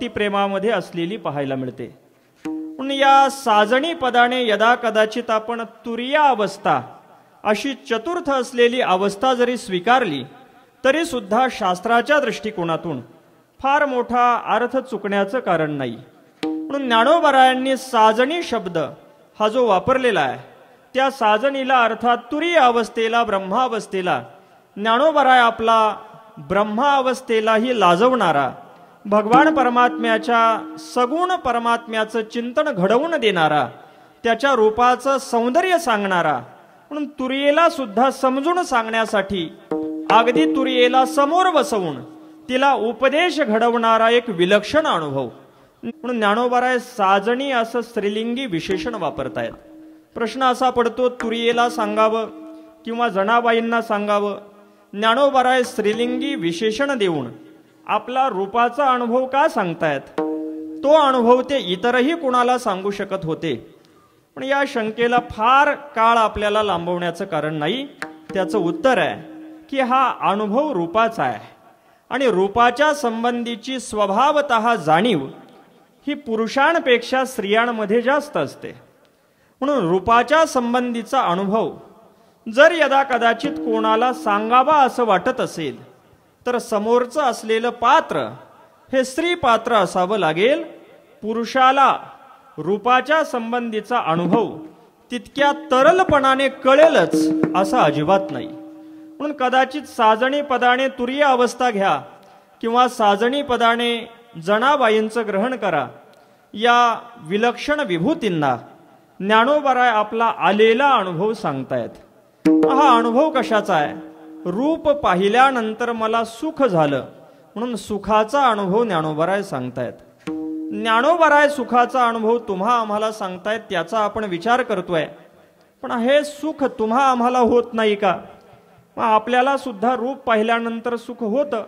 ती प्रेमामध्ये असलेली पाहायला मिळते. पण या साजणी पदाने यदा कदाचित आपण तुरिया अवस्था अशी चतुर्थ असलेली अवस्था जरी स्वीकारली तरी सुद्धा शास्त्राच्या दृष्टिकोनातून फार मोठा अर्थ चुकण्याचं कारण नाही. म्हणून ज्ञानोबरायांनी साजणी शब्द हा जो वापरलेला आहे त्या साजणीला अर्थात तुरी अवस्थेला ब्रह्मावस्थेला ज्ञानोबराय आपला ब्रह्मावस्थेलाही लाजवणारा भगवान परमात्म्याच्या सगुण परमात्म्याचं चिंतन घडवून देणारा त्याच्या रूपाचं सौंदर्य सांगणारा म्हणून तुरियेला सुद्धा समजून सांगण्यासाठी अगदी तुरियेला समोर बसवून तिला उपदेश घडवणारा एक विलक्षण अनुभव. म्हणून ज्ञानोबाराय साजणी असं स्त्रीलिंगी विशेषण वापरतायत. प्रश्न असा पडतो तुरियेला सांगावं किंवा जनाबाईंना सांगावं? ज्ञानोबाराय स्त्रीलिंगी विशेषण देऊन आपला रूपाचा अनुभव का सांगतायत? तो अनुभव ते इतरही कुणाला सांगू शकत होते. पण या शंकेला फार काळ आपल्याला लांबवण्याचं कारण नाही. त्याचं उत्तर आहे की हा अनुभव रूपाचा आहे. आणि रूपाच्या संबंधीची स्वभावत जाणीव ही पुरुषांपेक्षा स्त्रियांमध्ये जास्त असते. म्हणून रूपाच्या संबंधीचा अनुभव जर यदा कदाचित कोणाला सांगावा असं वाटत असेल तर समोरचं असलेलं पात्र हे स्त्री पात्र असावं लागेल. पुरुषाला रूपाच्या संबंधीचा अनुभव तितक्या तरलपणाने कळेलच असं अजिबात नाही. म्हणून कदाचित साजणी पदाने तुरीय अवस्था घ्या किंवा साजणी पदाने जनाबाईंचं ग्रहण करा. या विलक्षण विभूतींना ज्ञानोबराय आपला आलेला अनुभव सांगतायत. हा अनुभव कशाचा आहे? रूप पाहिल्यानंतर मला सुख झालं. म्हणून सुखाचा अनुभव ज्ञानोबराय सांगतायत. ज्ञानोबराय सुखाचा अनुभव तुम्हा आम्हाला सांगतायत त्याचा आपण विचार करतोय. पण हे सुख तुम्हा आम्हाला होत नाही का? मग आपल्याला सुद्धा रूप पाहिल्यानंतर सुख होतं.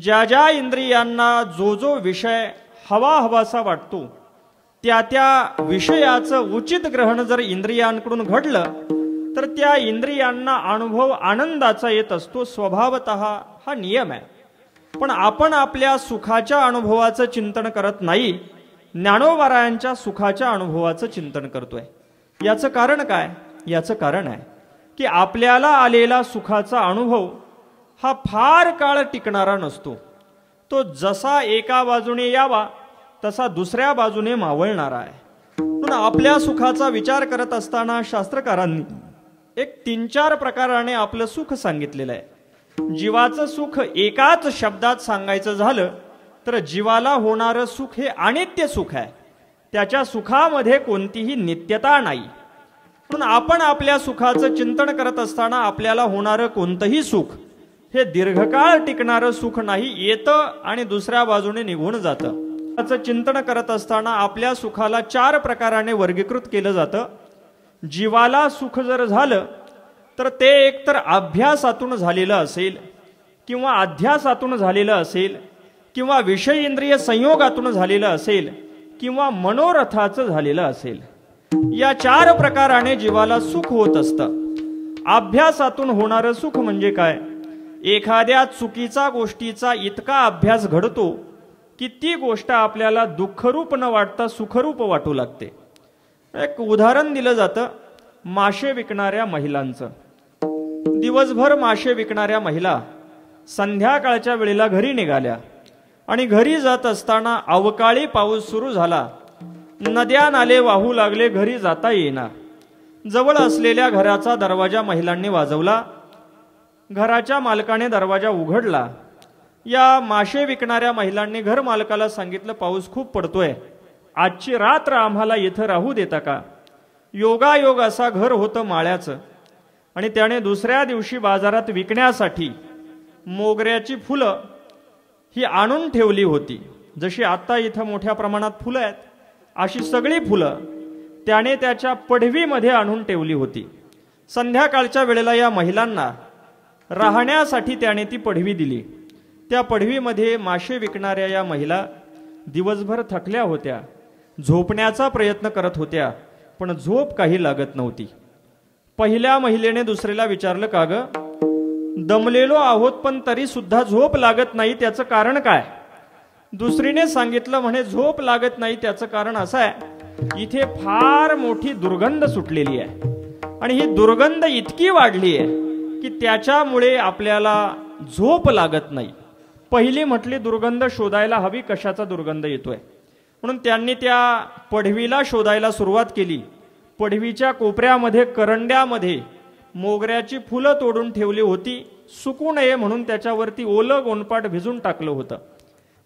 ज्या ज्या इंद्रियांना जो जो विषय हवा हवासा वाटतो त्या त्या विषयाचं उचित ग्रहण जर इंद्रियांकडून घडलं तर त्या इंद्रियांना अनुभव आनंदाचा येत असतो स्वभावत हा नियम आहे. पण आपण आपल्या सुखाच्या अनुभवाचं चिंतन करत नाही ज्ञानोबारायांच्या सुखाच्या अनुभवाचं चिंतन करतोय. याचं कारण काय? याचं कारण आहे की आपल्याला आलेला सुखाचा अनुभव हा फार काळ टिकणारा नसतो. तो जसा एका बाजूने यावा तसा दुसऱ्या बाजूने मावळणारा आहे. पण आपल्या सुखाचा विचार करत असताना शास्त्रकारांनी एक तीन चार प्रकाराने आपलं सुख सांगितलेलं आहे. जीवाचं सुख एकाच शब्दात सांगायचं झालं तर जीवाला होणारं सुख हे अनित्य सुख आहे. त्याच्या सुखामध्ये कोणतीही नित्यता नाही. म्हणून आपण आपल्या सुखाचं चिंतन करत असताना आपल्याला होणारं कोणतंही सुख हे दीर्घकाळ टिकणारं सुख नाही येतं आणि दुसऱ्या बाजूने निघून जातं. चिंतन करत असताना आपल्या सुखाला चार प्रकाराने वर्गीकृत केलं जातं. जीवाला सुख जर झालं तर ते एकतर अभ्यासातून झालेलं असेल किंवा अध्यासातून झालेलं असेल किंवा विषय इंद्रिय संयोगातून झालेलं असेल किंवा मनोरथाचं झालेलं असेल. या चार प्रकाराने जीवाला सुख होत असतं. अभ्यासातून होणारं सुख म्हणजे काय? एखाद्या चुकीचा गोष्टीचा इतका अभ्यास घडतो की ती गोष्ट आपल्याला दुःखरूप न वाटता सुखरूप वाटू लागते. एक उदाहरण दिलं जातं मासे विकणाऱ्या महिलांचं. दिवसभर मासे विकणाऱ्या महिला संध्याकाळच्या वेळेला घरी निघाल्या आणि घरी जात असताना अवकाळी पाऊस सुरू झाला. नद्या नाले वाहू लागले घरी जाता येईना. जवळ असलेल्या घराचा दरवाजा महिलांनी वाजवला. घराच्या मालकाने दरवाजा उघडला. या मासे विकणाऱ्या महिलांनी घर मालकाला सांगितलं पाऊस खूप पडतोय. आजची रात्र आम्हाला इथं राहू देता का? योगायोग असा घर होतं माळ्याचं. आणि त्याने दुसऱ्या दिवशी बाजारात विकण्यासाठी मोगऱ्याची फुलं ही आणून ठेवली होती. जशी आत्ता इथं मोठ्या प्रमाणात फुलं आहेत अशी सगळी फुलं त्याने त्याच्या पडवीमध्ये आणून ठेवली होती. संध्याकाळच्या वेळेला या महिलांना राहण्यासाठी त्याने ती पडवी दिली. त्या पडवीमध्ये मासे विकणाऱ्या या महिला दिवसभर थकल्या होत्या. झोपण्याचा प्रयत्न करत होत्या पण झोप काही लागत नव्हती. पहिल्या महिलेने दुसऱ्याला विचारलं का ग? दमलेलो आहोत पण तरी सुद्धा झोप लागत नाही त्याचं कारण काय? दुसरीने सांगितलं म्हणे झोप लागत नाही त्याचं कारण असं आहे इथे फार मोठी दुर्गंध सुटलेली आहे. आणि ही दुर्गंध इतकी वाढली आहे की त्याच्यामुळे आपल्याला झोप लागत नाही. पहिली म्हटली दुर्गंध शोधायला हवी कशाचा दुर्गंध येतोय? म्हणून त्यांनी त्या पढवीला शोधायला सुरुवात केली. पढवीच्या कोपऱ्यामध्ये करंड्यामध्ये मोगऱ्याची फुलं तोडून ठेवली होती. सुकू नये म्हणून त्याच्यावरती ओलं गोंडपाट भिजून टाकलं होतं.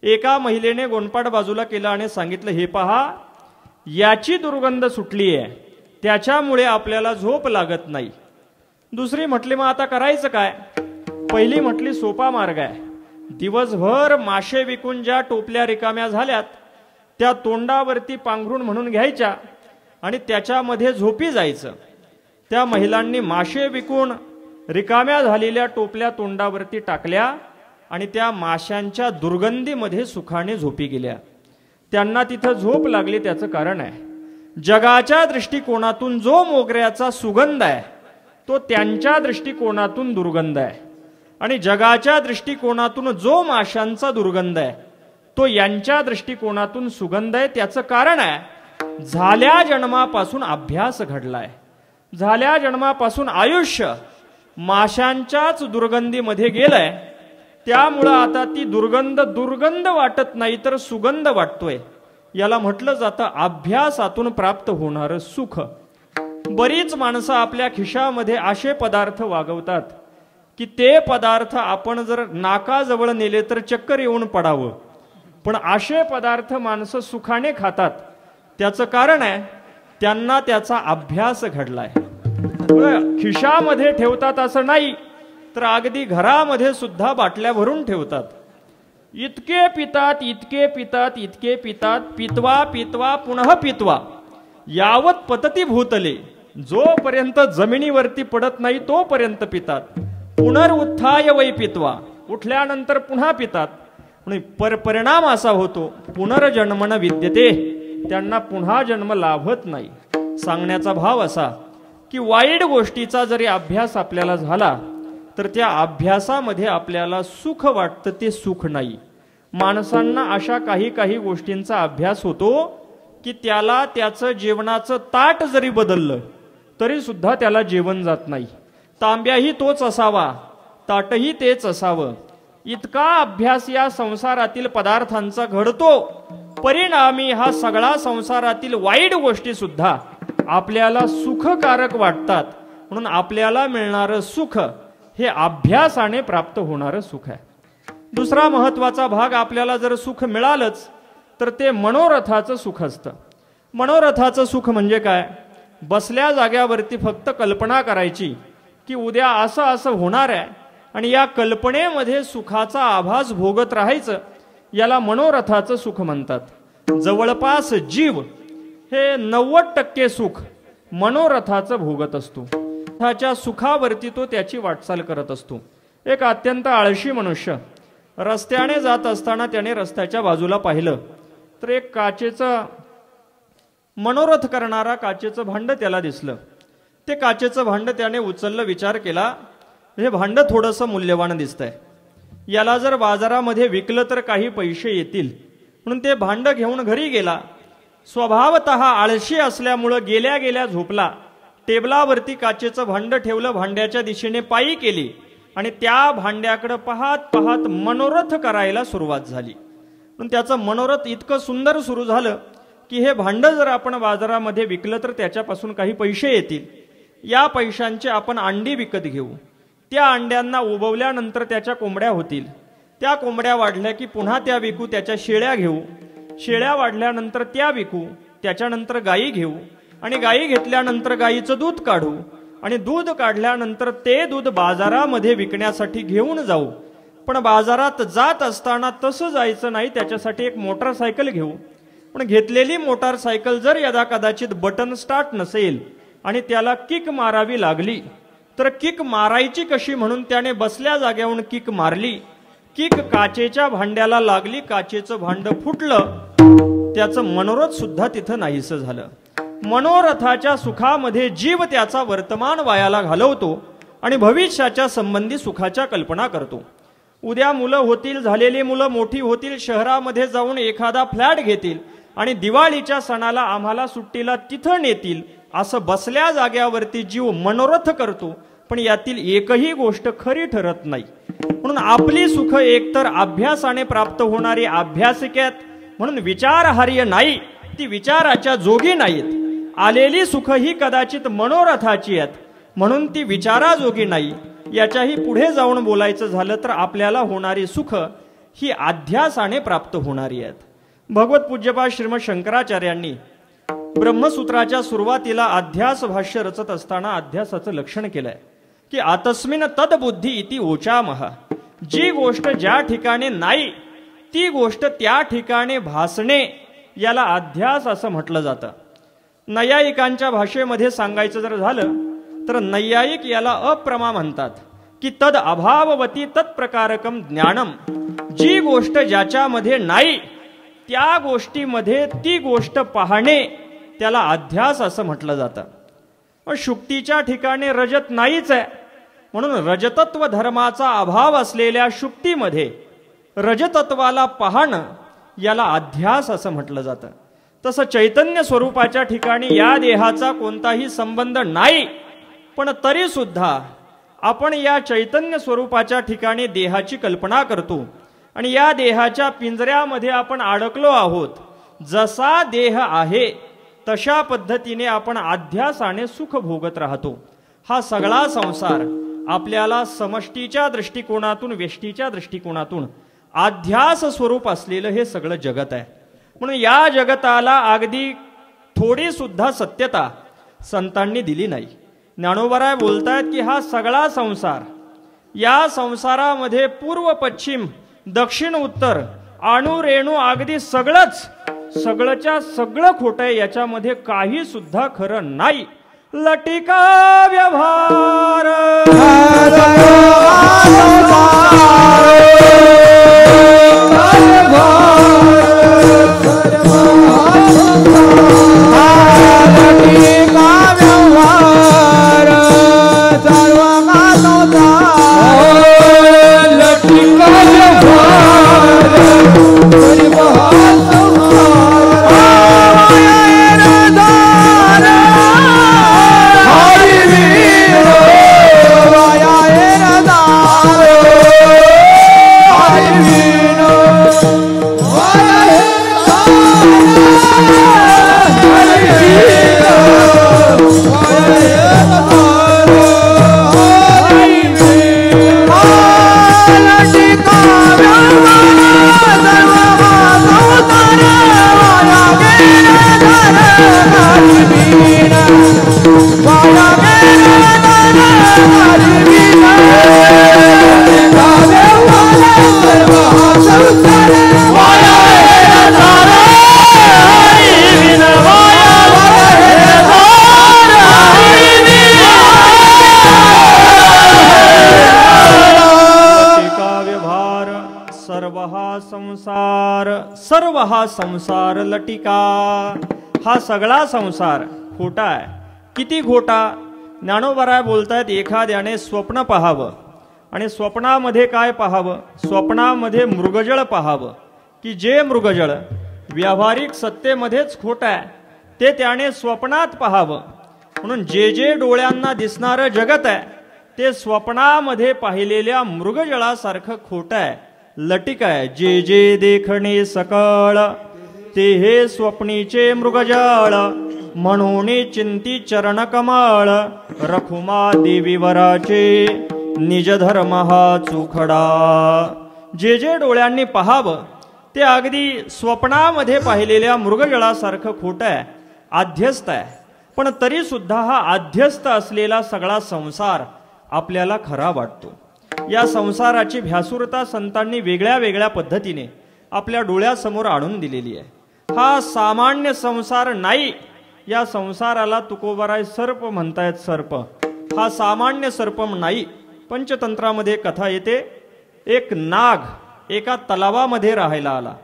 एका महिलेने गोंडपाट बाजूला केलं आणि सांगितलं हे पहा याची दुर्गंध सुटली आहे. त्याच्यामुळे आपल्याला झोप लागत नाही. दुसरी म्हटली मग आता करायचं काय? पहिली म्हटली सोपा मार्ग आहे. दिवसभर मासे विकून ज्या टोपल्या रिकाम्या झाल्यात त्या तोंडावरती पांघरून म्हणून घ्यायच्या आणि त्याच्यामध्ये झोपी जायचं. त्या महिलांनी मासे विकून रिकाम्या झालेल्या टोपल्या तोंडावरती टाकल्या आणि त्या माशांच्या दुर्गंधीमध्ये सुखाने झोपी गेल्या. त्यांना तिथं झोप लागली त्याचं कारण आहे. जगाच्या दृष्टिकोनातून जो मोगऱ्याचा सुगंध आहे तो त्यांच्या दृष्टिकोनातून दुर्गंध आहे. आणि जगाच्या दृष्टिकोनातून जो माशांचा दुर्गंध आहे तो यांच्या दृष्टिकोनातून सुगंध आहे त्याचं कारण आहे झाल्या जन्मापासून अभ्यास घडलाय. झाल्या जन्मापासून आयुष्य माशांच्याच दुर्गंधीमध्ये गेलंय. त्यामुळं आता ती दुर्गंध दुर्गंध वाटत नाही तर सुगंध वाटतोय. याला म्हटलं जातं अभ्यासातून प्राप्त होणार सुख. बरीच माणसं आपल्या खिशामध्ये असे पदार्थ वागवतात की ते पदार्थ आपण जर नाकाजवळ नेले तर चक्कर येऊन पडावं. पण असे पदार्थ माणसं सुखाने खातात. त्याचं कारण आहे त्यांना त्याचा अभ्यास घडलाय. खिशामध्ये ठेवतात असं नाही तर अगदी घरामध्ये सुद्धा बाटल्या भरून ठेवतात. इतके पितात इतके पितात इतके पितात पितवा पितवा पुन्हा पितवा. यावत पतती भूतले जोपर्यंत जमिनीवरती पडत नाही तोपर्यंत पितात. पुनरुत्थाय वै पितवा. उठल्यानंतर पुन्हा पितात. पर परिणाम असा होतो पुनर्जन्मन विद्यते त्यांना पुन्हा जन्म लाभत नाही. सांगण्याचा भाव असा की वाईट गोष्टीचा जरी अभ्यास आपल्याला झाला तर त्या अभ्यासामध्ये आपल्याला सुख वाटतं ते सुख नाही. माणसांना अशा काही काही गोष्टींचा अभ्यास होतो की त्याला त्याचं जेवणाचं ताट जरी बदललं तरी सुद्धा त्याला जेवण जात नाही. तांब्याही तोच असावा ताटही तेच असावं. इतका अभ्यास या संसारातील पदार्थांचा घडतो. परिणामी हा सगळा संसारातील वाईट गोष्टी सुद्धा आपल्याला सुखकारक वाटतात. म्हणून आपल्याला मिळणारं सुख हे अभ्यासाने प्राप्त होणारं सुख आहे. दुसरा महत्त्वाचा भाग आपल्याला जर सुख मिळालंच तर ते मनोरथाचं सुख असतं. मनोरथाचं सुख म्हणजे काय? बसल्या जाग्यावरती फक्त कल्पना करायची की उद्या असं असं होणार आहे आणि या कल्पनेमध्ये सुखाचा आभास भोगत राहायचं याला मनोरथाचं सुख म्हणतात. जवळपास जीव हे नव्वद टक्के सुख मनोरथाचं भोगत असतो. रथाच्या सुखावरती तो त्याची वाटचाल करत असतो. एक अत्यंत आळशी मनुष्य रस्त्याने जात असताना त्याने रस्त्याच्या बाजूला पाहिलं तर एक काचेचं मनोरथ करणारा काचेचं भांड त्याला दिसलं. ते काचेचं भांड त्याने उचललं विचार केला हे भांड थोडंसं मूल्यवान दिसतंय. याला जर बाजारामध्ये विकलं तर काही पैसे येतील. म्हणून ते भांड घेऊन घरी गेला. स्वभावत आळशी असल्यामुळं गेल्या गेल्या झोपला. टेबलावरती काचेचं भांड ठेवलं भांड्याच्या दिशेने पायी केली. आणि त्या भांड्याकडं पाहत पाहत मनोरथ करायला सुरुवात झाली. पण त्याचं मनोरथ इतकं सुंदर सुरू झालं की हे भांड जर आपण बाजारामध्ये विकलं तर त्याच्यापासून काही पैसे येतील. या पैशांचे आपण अंडी विकत घेऊ. त्या अंड्यांना उबवल्यानंतर त्याच्या कोंबड्या होतील. त्या कोंबड्या वाढल्या की पुन्हा त्या विकू त्याच्या शेळ्या घेऊ. शेळ्या वाढल्यानंतर त्या विकू त्याच्यानंतर गायी घेऊ. आणि गायी घेतल्यानंतर गायीचं दूध काढू. आणि दूध काढल्यानंतर ते दूध बाजारामध्ये विकण्यासाठी घेऊन जाऊ. पण बाजारात जात असताना तसं जायचं नाही त्याच्यासाठी एक मोटरसायकल घेऊ. पण घेतलेली मोटारसायकल जर यदा कदाचित बटन स्टार्ट नसेल आणि त्याला किक मारावी लागली तर किक मारायची कशी म्हणून त्याने बसल्या जाग्यावरून किक मारली. किक काचेच्या भांड्याला लागली काचेचं भांड फुटलं. त्याचं मनोरथ सुद्धा तिथं नाहीसं झालं. मनोरथाच्या सुखामध्ये जीव त्याचा वर्तमान वायाला घालवतो आणि भविष्याच्या संबंधी सुखाच्या कल्पना करतो. उद्या मुलं होतील झालेली मुलं मोठी होतील शहरामध्ये जाऊन एखादा फ्लॅट घेतील आणि दिवाळीच्या सणाला आम्हाला सुट्टीला तिथं नेतील असं बसल्या जाग्यावरती जीव मनोरथ करतो पण यातील एकही गोष्ट खरी ठरत नाही. म्हणून आपली सुख एकतर अभ्यासाने प्राप्त होणारी अभ्यासिकेत म्हणून विचारहार्य नाही ती विचाराच्या जोगी नाहीत. आलेली सुख ही कदाचित मनोरथाची आहेत म्हणून ती विचाराजोगी नाही. याच्याही पुढे जाऊन बोलायचं झालं तर आपल्याला होणारी सुख ही अध्यासाने प्राप्त होणारी आहेत. भगवत पूज्यपा श्रीमद शंकराचार्यांनी ब्रह्मसूत्राच्या सुरुवातीला अध्यास भाष्य रचत असताना अध्यासाचं लक्षण केलंय की आतस्मिन तदबुद्धी इति ओचामह जी गोष्ट ज्या ठिकाणी नाही ती गोष्ट त्या ठिकाणी भासणे याला अध्यास असं म्हटलं जातं. नैयायिकांच्या भाषेमध्ये सांगायचं जर झालं तर नैयायिक याला अप्रमा म्हणतात की तद अभाववती तत्प्रकारकम ज्ञानम. जी गोष्ट ज्याच्यामध्ये नाही त्या गोष्टीमध्ये ती गोष्ट पाहणे त्याला अध्यास असं म्हटलं जातं. पण शुक्तीच्या ठिकाणी रजत नाहीच आहे. म्हणून रजतत्व धर्माचा अभाव असलेल्या शुक्तीमध्ये रजतत्वाला पाहणं याला अध्यास असं म्हटलं जातं. तसं चैतन्य स्वरूपाच्या ठिकाणी या देहाचा कोणताही संबंध नाही. पण तरी सुद्धा आपण या चैतन्य स्वरूपाच्या ठिकाणी देहाची कल्पना करतो. आणि या देहाच्या पिंजऱ्यामध्ये आपण अडकलो आहोत. जसा देह आहे तशा पद्धतीने आपण अध्यासाने सुख भोगत राहतो. हा सगळा संसार आपल्याला समष्टीच्या दृष्टिकोनातून वेष्टीच्या दृष्टिकोनातून अध्यास स्वरूप असलेलं हे सगळं जगत आहे. म्हणून या जगताला अगदी थोडी सुद्धा सत्यता संतांनी दिली नाही. ज्ञानोबराय बोलतायत की हा सगळा संसार या संसारामध्ये पूर्व पश्चिम दक्षिण उत्तर अणु रेणू अगदी सगळंच सगळंच्या सगळं खोट आहे याच्यामध्ये काही सुद्धा खरं नाही. लटिका व्यवहार. हा संसार लटिका. हा सगळा संसार खोटा आहे. किती खोटा? ज्ञानोबराय बोलतायत एखाद्याने स्वप्न पाहावं. आणि स्वप्नामध्ये काय पाहावं? स्वप्नामध्ये मृगजळ पाहावं. की जे मृगजळ व्यावहारिक सत्तेमध्येच खोटं आहे ते त्याने स्वप्नात पाहावं. म्हणून जे जे डोळ्यांना दिसणारं जगत आहे ते स्वप्नामध्ये पाहिलेल्या मृगजळासारखं खोटं आहे. लटिक आहे जे जे देखणे सकळ ते हे स्वप्नीचे मृगजळ म्हणून चिंती चरण कमाळ रखुमा देवीवराचे निज धर्म हा चुखडा. जे जे डोळ्यांनी पाहावं ते अगदी स्वप्नामध्ये पाहिलेल्या मृगजळासारखं खोट आहे आध्यस्त आहे पण तरी सुद्धा हा आध्यस्त असलेला सगळा संसार आपल्याला खरा वाटतो. या संसाराची भ्यासुरता संतांनी वेगळ्या वेगळ्या पद्धतीने आपल्या डोळ्यासमोर आणून दिलेली आहे. हा सामान्य संसार नाही. या संसाराला तुकोबाराय सर्प म्हणतायत सर्प. हा सामान्य सर्पम नाही. पंचतंत्रामध्ये कथा येते. एक नाग एका तलावामध्ये राहायला आला.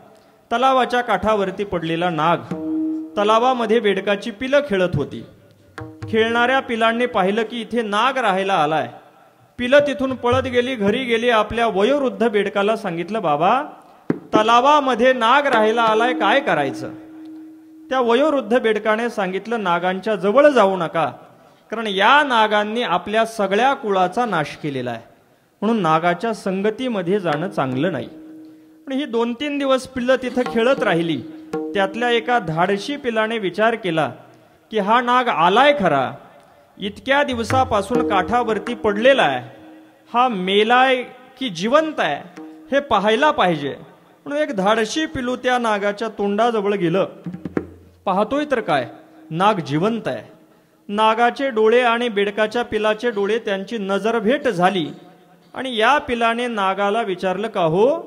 तलावाच्या काठावरती पडलेला नाग तलावामध्ये बेडकाची पिलं खेळत होती. खेळणाऱ्या पिलांनी पाहिलं की इथे नाग राहायला आलाय. पिलं तिथून पळत गेली घरी गेली आपल्या वयोवृद्ध बेडकाला सांगितलं बाबा तलावामध्ये नाग राहायला आलाय काय करायचं? त्या वयोवृद्ध बेडकाने सांगितलं नागांच्या जवळ जाऊ नका कारण या नागांनी आपल्या सगळ्या कुळाचा नाश केलेला आहे. म्हणून नागाच्या संगतीमध्ये जाणं चांगलं नाही. पण ही दोन तीन दिवस पिल्लं तिथं खेळत राहिली. त्यातल्या एका धाडशी पिलाने विचार केला की हा नाग आलाय खरा इतक्या दिवसापासून काठावरती पडलेला आहे. हा मेलाय की जिवंत आहे हे पाहायला पाहिजे. म्हणून एक धाडशी पिलू त्या नागाच्या तोंडाजवळ गेलं. पाहतोय तर काय? नाग जिवंत आहे. नागाचे डोळे आणि बेडकाच्या पिलाचे डोळे त्यांची नजरभेट झाली. आणि या पिलाने नागाला विचारलं का हो?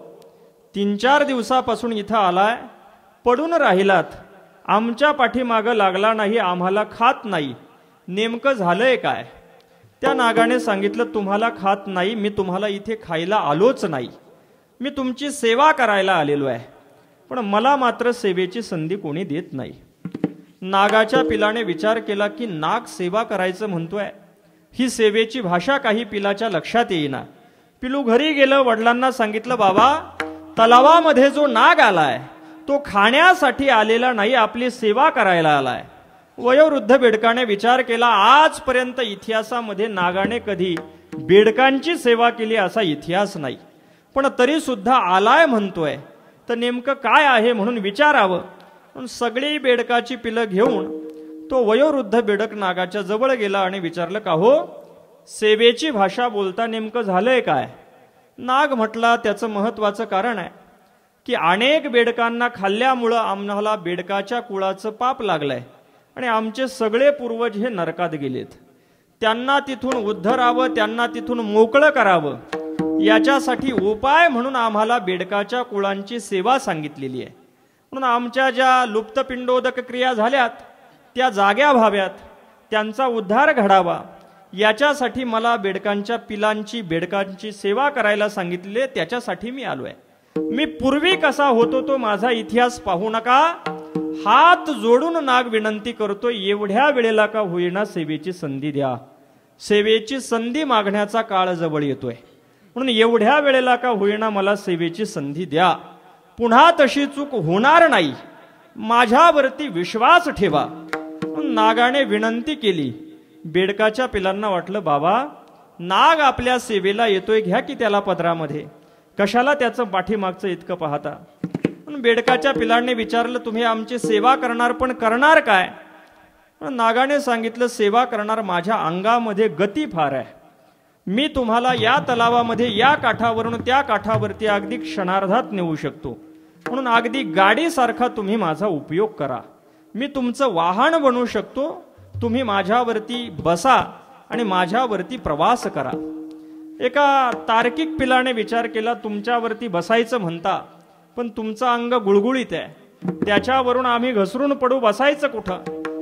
तीन चार दिवसापासून इथं आलाय. पडून राहिलात. आमच्या पाठीमागं लागला नाही आम्हाला खात नाही. नेमकं झालंय काय? त्या नागाने सांगितलं तुम्हाला खात नाही मी तुम्हाला इथे खायला आलोच नाही. मी तुमची सेवा करायला आलेलो आहे. पण मला मात्र सेवेची संधी कोणी देत नाही. नागाच्या पिलाने विचार केला की नाग सेवा करायचं म्हणतोय. ही सेवेची भाषा काही पिलाच्या लक्षात येईना. पिलू घरी गेलं वडिलांना सांगितलं बाबा तलावामध्ये जो नाग आलाय तो खाण्यासाठी आलेला नाही आपली सेवा करायला आलाय. वयोवृद्ध बेडकाने विचार केला आजपर्यंत इतिहासामध्ये नागाने कधी बेडकांची सेवा केली असा इतिहास नाही. पण तरी सुद्धा आलाय म्हणतोय. तर नेमकं काय आहे म्हणून विचारावं. पण सगळी बेडकाची पिलं घेऊन तो वयोवृद्ध बेडक नागाच्या जवळ गेला आणि विचारलं का हो सेवेची भाषा बोलता नेमकं झालंय काय? नाग म्हटला त्याचं महत्वाचं कारण आहे की अनेक बेडकांना खाल्ल्यामुळं आम्हाला बेडकाच्या कुळाचं पाप लागलंय. आणि आमचे सगळे पूर्वज हे नरकात गेलेत. त्यांना तिथून उद्धरावं त्यांना तिथून मोकळं करावं. याच्यासाठी उपाय म्हणून आम्हाला बेडकाच्या कुळांची सेवा सांगितलेली आहे. म्हणून आमच्या ज्या लुप्तपिंडोदक क्रिया झाल्यात त्या जाग्या व्हाव्यात त्यांचा उद्धार घडावा. याच्यासाठी मला बेडकांच्या पिलांची बेडकांची सेवा करायला सांगितले त्याच्यासाठी मी आलो आहे मी पूर्वी कसा होतो तो माझा इतिहास पाहू नका. हात जोडून नाग विनंती करतो एवढ्या वेळेला का होईना सेवेची संधी द्या. सेवेची संधी मागण्याचा काळ जवळ येतोय. म्हणून एवढ्या वेळेला का होईना मला सेवेची संधी द्या. पुन्हा तशी चूक होणार नाही. माझ्यावरती विश्वास ठेवा. नागाने विनंती केली. बेडकाच्या पिलांना वाटलं बाबा नाग आपल्या सेवेला येतोय घ्या की त्याला पदरामध्ये. कशाला त्याचं पाठीमागचं इतकं पाहता? बेडकाच्या पिलांनी विचारलं तुम्ही आमची सेवा करणार पण करणार काय? नागाने सांगितलं सेवा करणार माझ्या अंगामध्ये गती फार आहे. मी तुम्हाला या तलावामध्ये या काठावरून त्या काठावरती अगदी क्षणार्धात नेऊ शकतो. म्हणून अगदी गाडीसारखा तुम्ही माझा उपयोग करा. मी तुमचं वाहन बनवू शकतो. तुम्ही माझ्यावरती बसा आणि माझ्यावरती प्रवास करा. एका तार्किक पिलाने विचार केला तुमच्यावरती बसायचं म्हणता पण तुमचं अंग गुळगुळीत आहे. त्याच्यावरून आम्ही घसरून पडू बसायचं कुठं?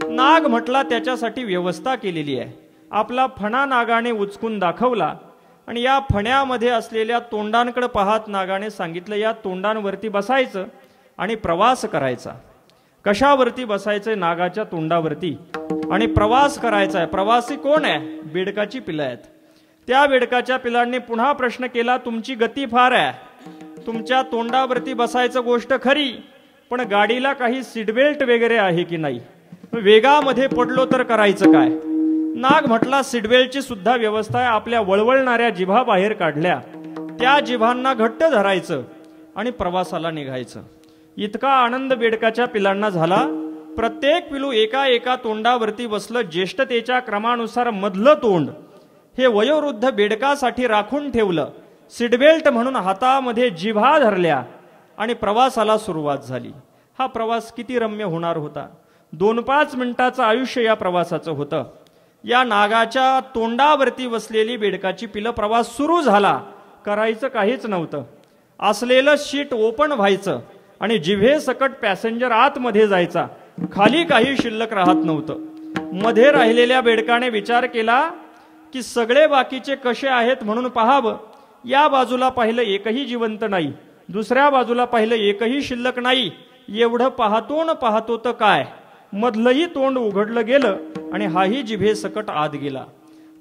नाग म्हटला त्याच्यासाठी व्यवस्था केलेली आहे. आपला फणा नागाने उचकून दाखवला आणि या फण्यामध्ये असलेल्या तोंडांकडे पाहत नागाने सांगितलं या तोंडांवरती बसायचं आणि प्रवास करायचा. कशावरती बसायचंय नागाच्या तोंडावरती? आणि प्रवास करायचा आहे प्रवासी कोण आहे? बेडकाची पिलं आहेत. त्या बेडकाच्या पिलांनी पुन्हा प्रश्न केला तुमची गती फार आहे. तुमच्या तोंडावरती बसायचं गोष्ट खरी पण गाडीला काही सीटबेल्ट वगैरे आहे की नाही? वेगामध्ये पडलो तर करायचं काय? नाग म्हटला सीटबेल्टची सुद्धा व्यवस्था आहे आपल्या वळवळणाऱ्या जिभा बाहेर काढल्या त्या जिभांना घट्ट धरायचं आणि प्रवासाला निघायचं. इतका आनंद बेडकाच्या पिलांना झाला. प्रत्येक पिलू एका एका तोंडावरती बसलं ज्येष्ठतेच्या क्रमानुसार मधलं तोंड. हे वयोवृद्ध बेडकासाठी राखून ठेवलं. सीटबेल्ट म्हणून हातामध्ये जिभा धरल्या आणि प्रवासाला सुरुवात झाली. हा प्रवास किती रम्य होणार होता? दोन पाच मिनिटाचं आयुष्य या प्रवासाचं होतं. या नागाच्या तोंडावरती बसलेली बेडकाची पिलं प्रवास सुरू झाला. करायचं काहीच नव्हतं. असलेलं शीट ओपन व्हायचं आणि जिव्हे सकट पॅसेंजर आतमध्ये जायचा. खाली काही शिल्लक राहत नव्हतं. मध्ये राहिलेल्या बेडकाने विचार केला की सगळे बाकीचे कसे आहेत म्हणून पाहावं. या बाजूला पाहिलं एकही जिवंत नाही दुसऱ्या बाजूला पाहिलं एकही शिल्लक नाही एवढं पाहतो न पाहतो तर काय? मधलंही तोंड उघडलं गेलं आणि हाही जिभे सकट आत गेला.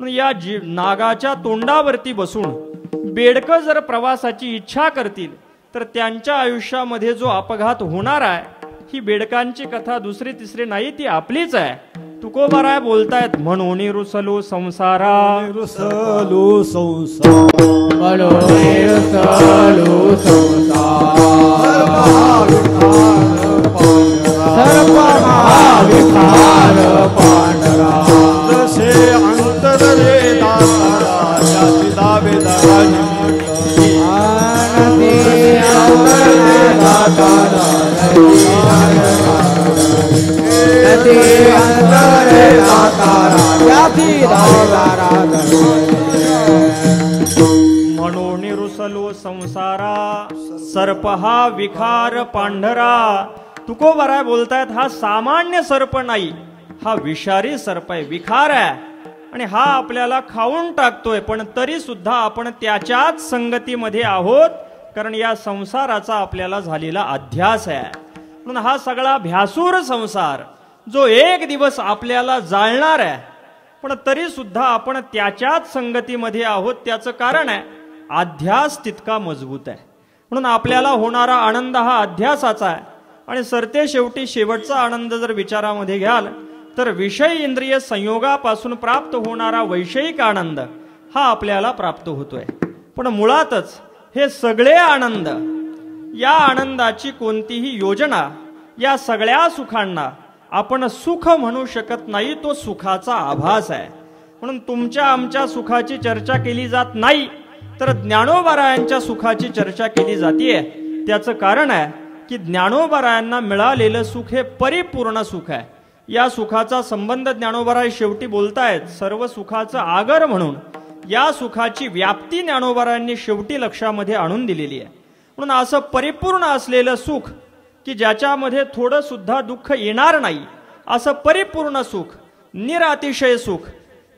या जी नागाच्या तोंडावरती बसून बेडकं जर प्रवासाची इच्छा करतील तर त्यांच्या आयुष्यामध्ये जो अपघात होणार आहे ही बेडकांची कथा दुसरी तिसरी नाही ती आपलीच आहे. तुकोबाराय बोलतायत म्हणून रुसलो संसारा. रुसलो संसार. म्हणून रुसलो अंतर म्हणून रुसलो संसारा सर्प हा विखार पांढरा. तुकोबाराय बोलतायत हा सामान्य सर्प नाही हा विषारी सर्प आहे विखार आहे. आणि हा आपल्याला खाऊन टाकतोय पण तरी सुद्धा आपण त्याच्याच संगतीमध्ये आहोत कारण या संसाराचा आपल्याला झालेला अध्यास आहे. म्हणून हा सगळा भ्यासूर संसार जो एक दिवस आपल्याला जाळणार आहे पण तरी सुद्धा आपण त्याच्याच संगतीमध्ये आहोत त्याचं कारण आहे अध्यास तितका मजबूत आहे. म्हणून आपल्याला होणारा आनंद हा अध्यासाचा आहे. आणि सरते शेवटी शेवटचा आनंद जर विचारामध्ये घ्याल तर विषय इंद्रिय संयोगापासून प्राप्त होणारा वैषयिक आनंद हा आपल्याला प्राप्त होतोय. पण मुळातच हे सगळे आनंद या आनंदाची कोणतीही योजना या सगळ्या सुखांना आपण सुख म्हणू शकत नाही तो सुखाचा आभास आहे. म्हणून तुमच्या आमच्या सुखाची चर्चा केली जात नाही तर ज्ञानोबारायांच्या सुखाची चर्चा केली जाते त्याचं कारण आहे की ज्ञानोबारायांना मिळालेलं सुख हे परिपूर्ण सुख आहे. या सुखाचा संबंध ज्ञानोबाराय शेवटी बोलतायत सर्व सुखाचं आगर म्हणून. या सुखाची व्याप्ती ज्ञानोबारायांनी शेवटी लक्षामध्ये आणून दिलेली आहे. म्हणून असं परिपूर्ण असलेलं सुख की ज्याच्यामध्ये थोडं सुद्धा दुःख येणार नाही असं परिपूर्ण सुख निरातिशय सुख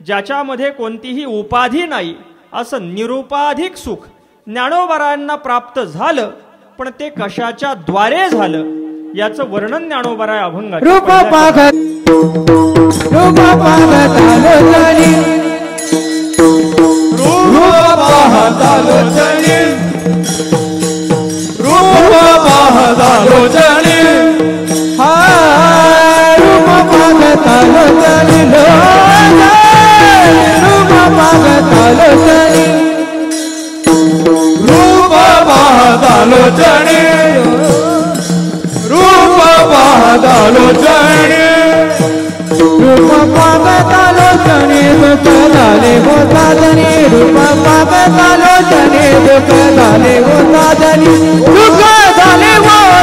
ज्याच्यामध्ये कोणतीही उपाधी नाही असं निरुपाधिक सुख ज्ञानोबारायांना प्राप्त झालं पण ते कशाच्या द्वारे झालं याचं वर्णन ज्ञानोबाराय अभंग रूप पागत रूप पागत आलोचनी रूप पाहतालो जणी रूप पाहतालो हा रूप पागत आलोचनी रूप पागत आलोचनी रूप पाहतालो जणी रूप पाहतालो जणी रूप पागत दुःख झाले होताजनी रूप दुःख झाले होताजनी दुःख झाले हो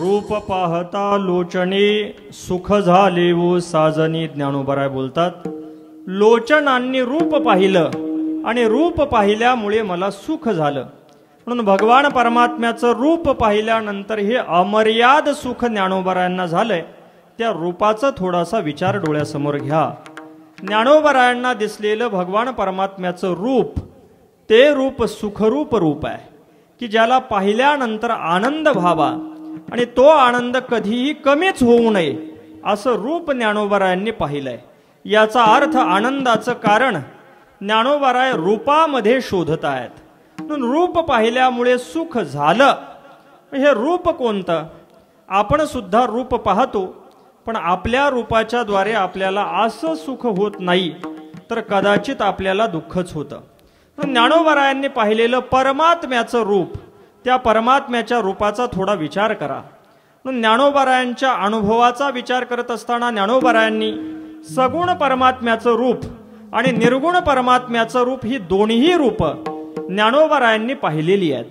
रूप पाहता लोचने सुख झाले वो साजनी ज्ञानोबराय बोलतात. लोचनांनी रूप पाहिलं आणि रूप पाहिल्यामुळे मला सुख झालं. म्हणून भगवान परमात्म्याचं रूप पाहिल्यानंतर हे अमर्याद सुख ज्ञानोबरायांना झालंय. त्या रूपाचा थोडासा विचार डोळ्यासमोर घ्या. ज्ञानोबरायांना दिसलेलं भगवान परमात्म्याचं रूप ते रूप सुखरूप रूप आहे की ज्याला पाहिल्यानंतर आनंद व्हावा आणि तो आनंद कधीही कमीच होऊ नये असं रूप ज्ञानोबरायांनी पाहिलंय. याचा अर्थ आनंदाचं कारण ज्ञानोबाराय रूपामध्ये शोधत आहेत म्हणून रूप पाहिल्यामुळे सुख झालं. हे रूप कोणतं? आपण सुद्धा रूप पाहतो पण आपल्या रूपाच्या द्वारे आपल्याला असं सुख होत नाही तर कदाचित आपल्याला दुःखच होतं. ज्ञानोबारायांनी पाहिलेलं परमात्म्याचं रूप त्या परमात्म्याच्या रूपाचा थोडा विचार करा. ज्ञानोबारायांच्या अनुभवाचा विचार करत असताना ज्ञानोबारायांनी सगुण परमात्म्याचं रूप आणि निर्गुण परमात्म्याचं रूप ही दोन्ही रूप ज्ञानोबरायांनी पाहिलेली आहेत.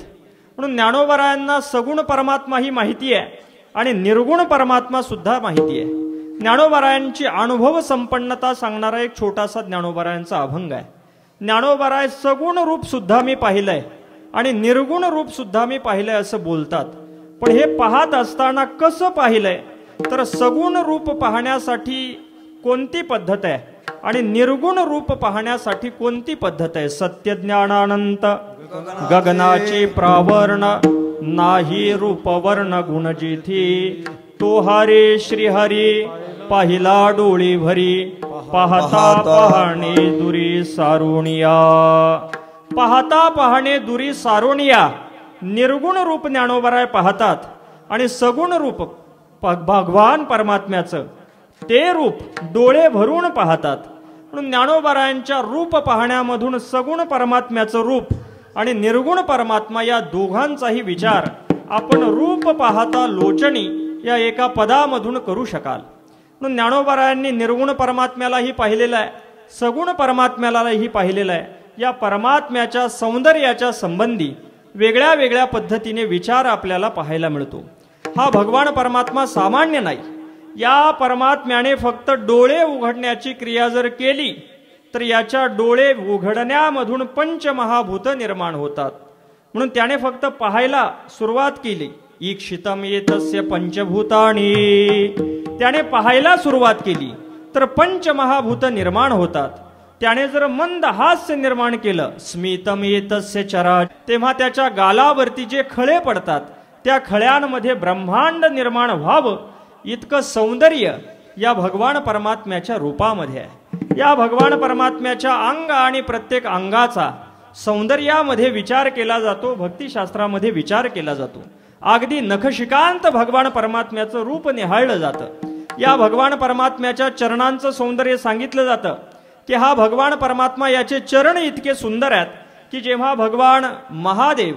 म्हणून ज्ञानोबरायांना सगुण परमात्मा ही माहिती आहे आणि निर्गुण परमात्मा सुद्धा माहिती आहे. ज्ञानोबरायांची अनुभव संपन्नता सांगणारा एक छोटासा ज्ञानोबरायांचा अभंग आहे. ज्ञानोबराय सगुण रूप सुद्धा मी पाहिलंय आणि निर्गुण रूप सुद्धा मी पाहिलंय असं बोलतात. पण हे पाहत असताना कसं पाहिलंय? तर सगुण रूप पाहण्यासाठी कोणती पद्धत आहे? आणि निर्गुण रूप पाहण्यासाठी कोणती पद्धत आहे? सत्य ज्ञानानंत गगनाची प्रावर्ण नाही रूपवर्ण गुण जिथी तो हरे श्रीहरी पाहिला डोळी भरी पाहता पाहणे दुरी सारुणिया। पाहता पाहणे दुरी सारुणिया निर्गुण रूप ज्ञानोबराय पाहतात आणि सगुण रूप भगवान परमात्म्याचं ते रूप डोळे भरून पाहतात. म्हणून ज्ञानोबरायांच्या रूप पाहण्यामधून सगुण परमात्म्याचं रूप आणि निर्गुण परमात्मा या दोघांचाही विचार आपण रूप पाहता लोचणी या एका पदामधून करू शकाल. म्हणून ज्ञानोबरायांनी निर्गुण परमात्म्यालाही पाहिलेलं आहे सगुण परमात्म्यालाही पाहिलेलं आहे. या परमात्म्याच्या सौंदर्याच्या संबंधी वेगळ्या वेगळ्या पद्धतीने विचार आपल्याला पाहायला मिळतो. हा भगवान परमात्मा सामान्य नाही. या परमात्म्याने फक्त डोळे उघडण्याची क्रिया जर केली तर याच्या डोळे उघडण्यामधून पंचमहाभूत निर्माण होतात. म्हणून त्याने फक्त पाहायला सुरुवात केली. ईक्षितम येतस्य पंचभूतानी. त्याने पाहायला सुरुवात केली तर पंचमहाभूत निर्माण होतात. त्याने जर मंद हास्य निर्माण केलं स्मितम येतस्य चरा. तेव्हा त्याच्या गालावरती जे खळे पडतात त्या खळ्यांमध्ये ब्रह्मांड निर्माण व्हावं इतकं सौंदर्य या भगवान परमात्म्याच्या रूपामध्ये आहे. या भगवान परमात्म्याच्या अंग आणि प्रत्येक अंगाचा सौंदर्यामध्ये विचार केला जातो भक्तिशास्त्रामध्ये विचार केला जातो. अगदी नखशिकांत भगवान परमात्म्याचं रूप निहाळलं जातं. या भगवान परमात्म्याच्या चरणांचं सौंदर्य सांगितलं जातं. की हा भगवान परमात्मा याचे चरण इतके सुंदर आहेत की जेव्हा भगवान महादेव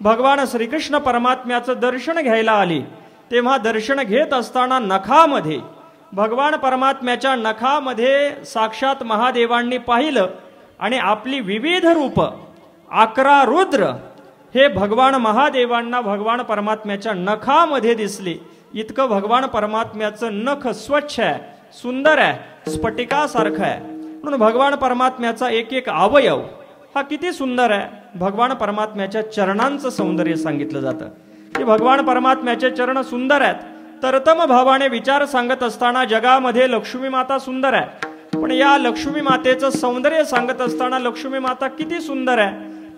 भगवान श्रीकृष्ण परमात्म्याचं दर्शन घ्यायला आले तेव्हा दर्शन घेत असताना नखामध्ये भगवान परमात्म्याच्या नखामध्ये साक्षात महादेवांनी पाहिलं आणि आपली विविध रूप अकरा रुद्र हे भगवान महादेवांना भगवान परमात्म्याच्या नखामध्ये दिसले. इतकं भगवान परमात्म्याचं नख स्वच्छ आहे सुंदर आहे स्फटिकासारखं आहे. म्हणून भगवान परमात्म्याचा एक एक अवयव हा किती सुंदर आहे. भगवान परमात्म्याच्या चरणांचं सौंदर्य सांगितलं जातं. की भगवान परमात्म्याचे चरण सुंदर आहेत. तरतम भावाने विचार सांगत असताना जगामध्ये लक्ष्मी माता सुंदर आहे. पण या लक्ष्मी मातेचं सौंदर्य सांगत असताना लक्ष्मी माता किती सुंदर आहे?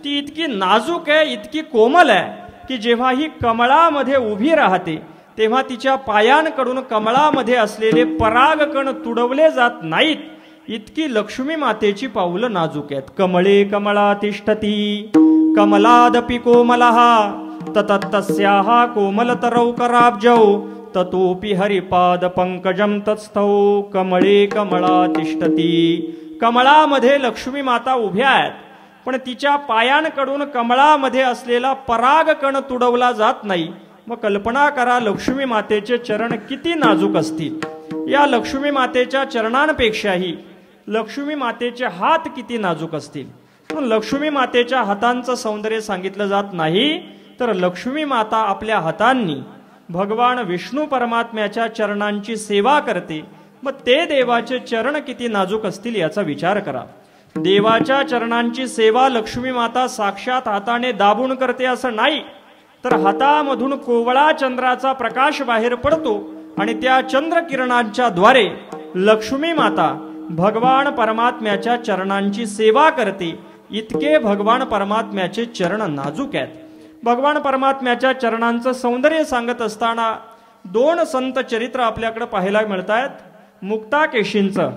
ती इतकी नाजूक आहे इतकी कोमल आहे की जेव्हा ही कमळामध्ये उभी राहते तेव्हा तिच्या पायांकडून कमळामध्ये असलेले परागकण तुडवले जात नाहीत. इतकी लक्ष्मी मातेची पाऊलं नाजूक आहेत. कमळे कमळा तिष्ठती कमलादपी कोमलः ततत्तस्याः कोमलतरौ कराब्जौ ततोऽपि हरिपाद पंकजम तत्स्थौ कमळे कमळा तिष्ठती कमळामध्ये लक्ष्मी माता उभ्या आहेत पण तिच्या पायांकडून कमळामध्ये असलेला पराग कण तुडवला जात नाही. मग कल्पना करा लक्ष्मी मातेचे चरण किती नाजूक असतील. या लक्ष्मी मातेच्या चरणांपेक्षाही लक्ष्मी मातेचे हात किती नाजूक असतील. पण लक्ष्मी मातेच्या हातांचं सौंदर्य सांगितलं जात नाही. तर लक्ष्मी माता आपल्या हातांनी भगवान विष्णू परमात्म्याच्या चरणांची सेवा करते. मग ते देवाचे चरण किती नाजूक असतील याचा विचार करा. देवाच्या चरणांची सेवा लक्ष्मी माता साक्षात हाताने दाबून करते असं नाही. तर हातामधून कोवळा चंद्राचा प्रकाश बाहेर पडतो आणि त्या चंद्र किरणांच्या द्वारे लक्ष्मी माता भगवान परमात्म्याच्या चरणांची सेवा करते. इतके भगवान परमात्म्याचे चरण नाजूक आहेत. भगवान परमात्म्याच्या चरणांचं सौंदर्य सांगत असताना दोन संत चरित्र आपल्याकडे पाहायला मिळत आहेत मुक्ताकेशींचं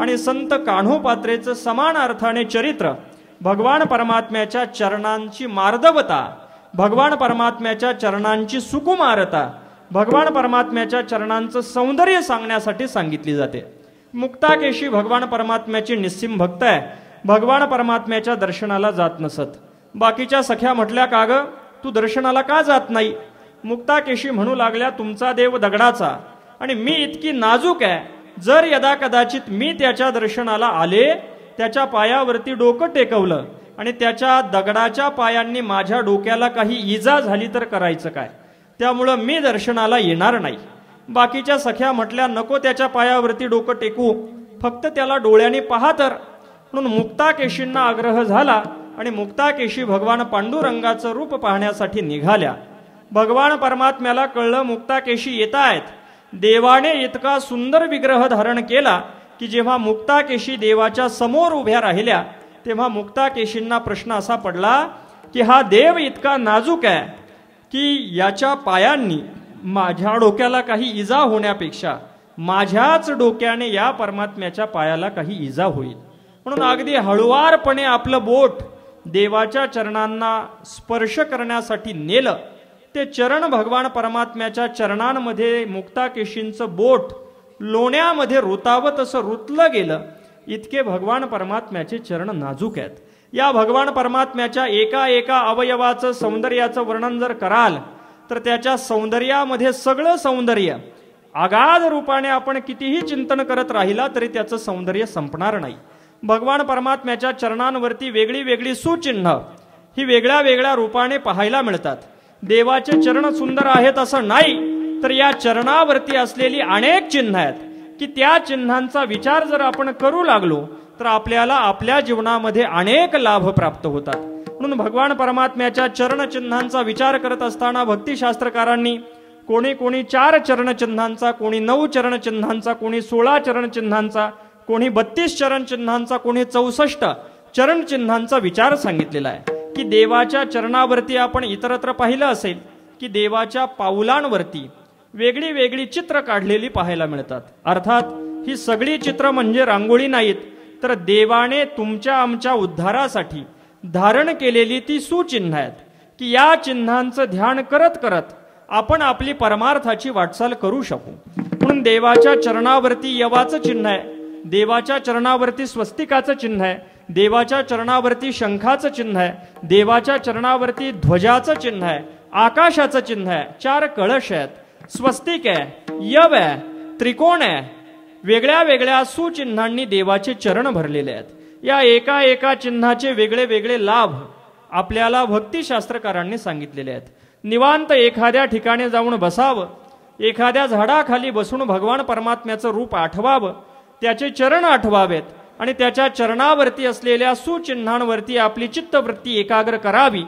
आणि संत कान्होपात्रेचं समान अर्थाने चरित्र भगवान परमात्म्याच्या चरणांची मार्दवता भगवान परमात्म्याच्या चरणांची सुकुमारता भगवान परमात्म्याच्या चरणांचं सौंदर्य सांगण्यासाठी सांगितली जाते. मुक्ताकेशी भगवान परमात्म्याची निस्सिम भक्त आहे. भगवान परमात्म्याच्या दर्शनाला जात नसत. बाकीच्या सख्या म्हटल्या का गं? तू दर्शनाला का जात नाही? मुक्ताकेशी म्हणू लागल्या तुमचा देव दगडाचा आणि मी इतकी नाजूक आहे. जर यदा कदाचित मी त्याच्या दर्शनाला आले त्याच्या पायावरती डोकं टेकवलं आणि त्याच्या दगडाच्या पायांनी माझ्या डोक्याला काही इजा झाली तर करायचं काय? त्यामुळं मी दर्शनाला येणार नाही. बाकीच्या सख्या म्हटल्या नको त्याच्या पायावरती डोकं टेकू. फक्त त्याला डोळ्याने पहा तर. म्हणून मुक्ताकेशींना आग्रह झाला आणि मुक्ताकेशी भगवान पांडुरंगाचं रूप पाहण्यासाठी निघाल्या. भगवान परमात्म्याला कळलं मुक्ताकेशी येत आहेत देवाने इतका सुंदर विग्रह धारण केला की जेव्हा मुक्ताकेशी देवाच्या समोर उभ्या राहिल्या तेव्हा मुक्ताकेशींना प्रश्न असा पडला की हा देव इतका नाजूक आहे की याच्या पायांनी माझ्या डोक्याला काही इजा होण्यापेक्षा माझ्याच डोक्याने या परमात्म्याच्या पायाला काही इजा होईल. म्हणून अगदी हळुवारपणे आपलं बोट देवाच्या चरणांना स्पर्श करण्यासाठी नेलं ते चरण भगवान परमात्म्याच्या चरणांमध्ये मुक्ताकेशींचं बोट लोण्यामध्ये रुतावं तसं रुतलं गेलं इतके भगवान परमात्म्याचे चरण नाजूक आहेत. या भगवान परमात्म्याच्या एका एका अवयवाचं सौंदर्याचं वर्णन जर कराल तर त्याच्या सौंदर्यामध्ये सगळं सौंदर्य आगाध रूपाने आपण कितीही चिंतन करत राहिला तरी त्याचं सौंदर्य संपणार नाही. भगवान परमात्म्याच्या चरणांवरती वेगळी वेगळी सुचिन्ह ही वेगळ्या वेगळ्या रूपाने पाहायला मिळतात. देवाचे चरण सुंदर आहेत असं नाही तर या चरणावरती असलेली अनेक चिन्ह आहेत. की त्या चिन्हांचा विचार जर आपण करू लागलो तर आपल्याला आपल्या जीवनामध्ये अनेक लाभ प्राप्त होतात. म्हणून भगवान परमात्म्याच्या चरण चिन्हांचा विचार करत असताना भक्तिशास्त्रकारांनी कोणी कोणी चार चरण चिन्हांचा कोणी नऊ चरण चिन्हांचा कोणी सोळा चरण चिन्हांचा कोणी बत्तीस चरणचिन्हांचा कोणी चौसष्ट चरणचिन्हांचा विचार सांगितलेला आहे. की देवाच्या चरणावरती आपण इतरत्र पाहिलं असेल की देवाच्या पाऊलांवरती वेगळी वेगळी चित्र काढलेली पाहायला मिळतात. अर्थात ही सगळी चित्र म्हणजे रांगोळी नाहीत तर देवाने तुमच्या आमच्या उद्धारासाठी धारण केलेली ती सुचिन्ह आहेत की या चिन्हांचं ध्यान करत करत आपण आपली परमार्थाची वाटचाल करू शकू. म्हणून देवाच्या चरणावरती यवाचं चिन्ह आहे. देवाच्या चरणावरती स्वस्तिकाचं चिन्ह आहे. देवाच्या चरणावरती शंखाचं चिन्ह आहे. देवाच्या चरणावरती ध्वजाचं चिन्ह आहे. आकाशाचं चिन्ह आहे. चार कळश आहेत. स्वस्तिक आहे. यव आहे. त्रिकोण आहे. वेगळ्या वेगळ्या सुचिन्हांनी देवाचे चरण भरलेले आहेत. या एका एका चिन्हाचे वेगळे वेगळे लाभ आपल्याला भक्तिशास्त्रकारांनी सांगितलेले आहेत. निवांत एखाद्या ठिकाणी जाऊन बसावं. एखाद्या झाडाखाली बसून भगवान परमात्म्याचं रूप आठवावं. त्याचे चरण आठवावेत आणि त्याच्या चरणावरती असलेल्या सुचिन्हांवरती आपली चित्तवृत्ती एकाग्र करावी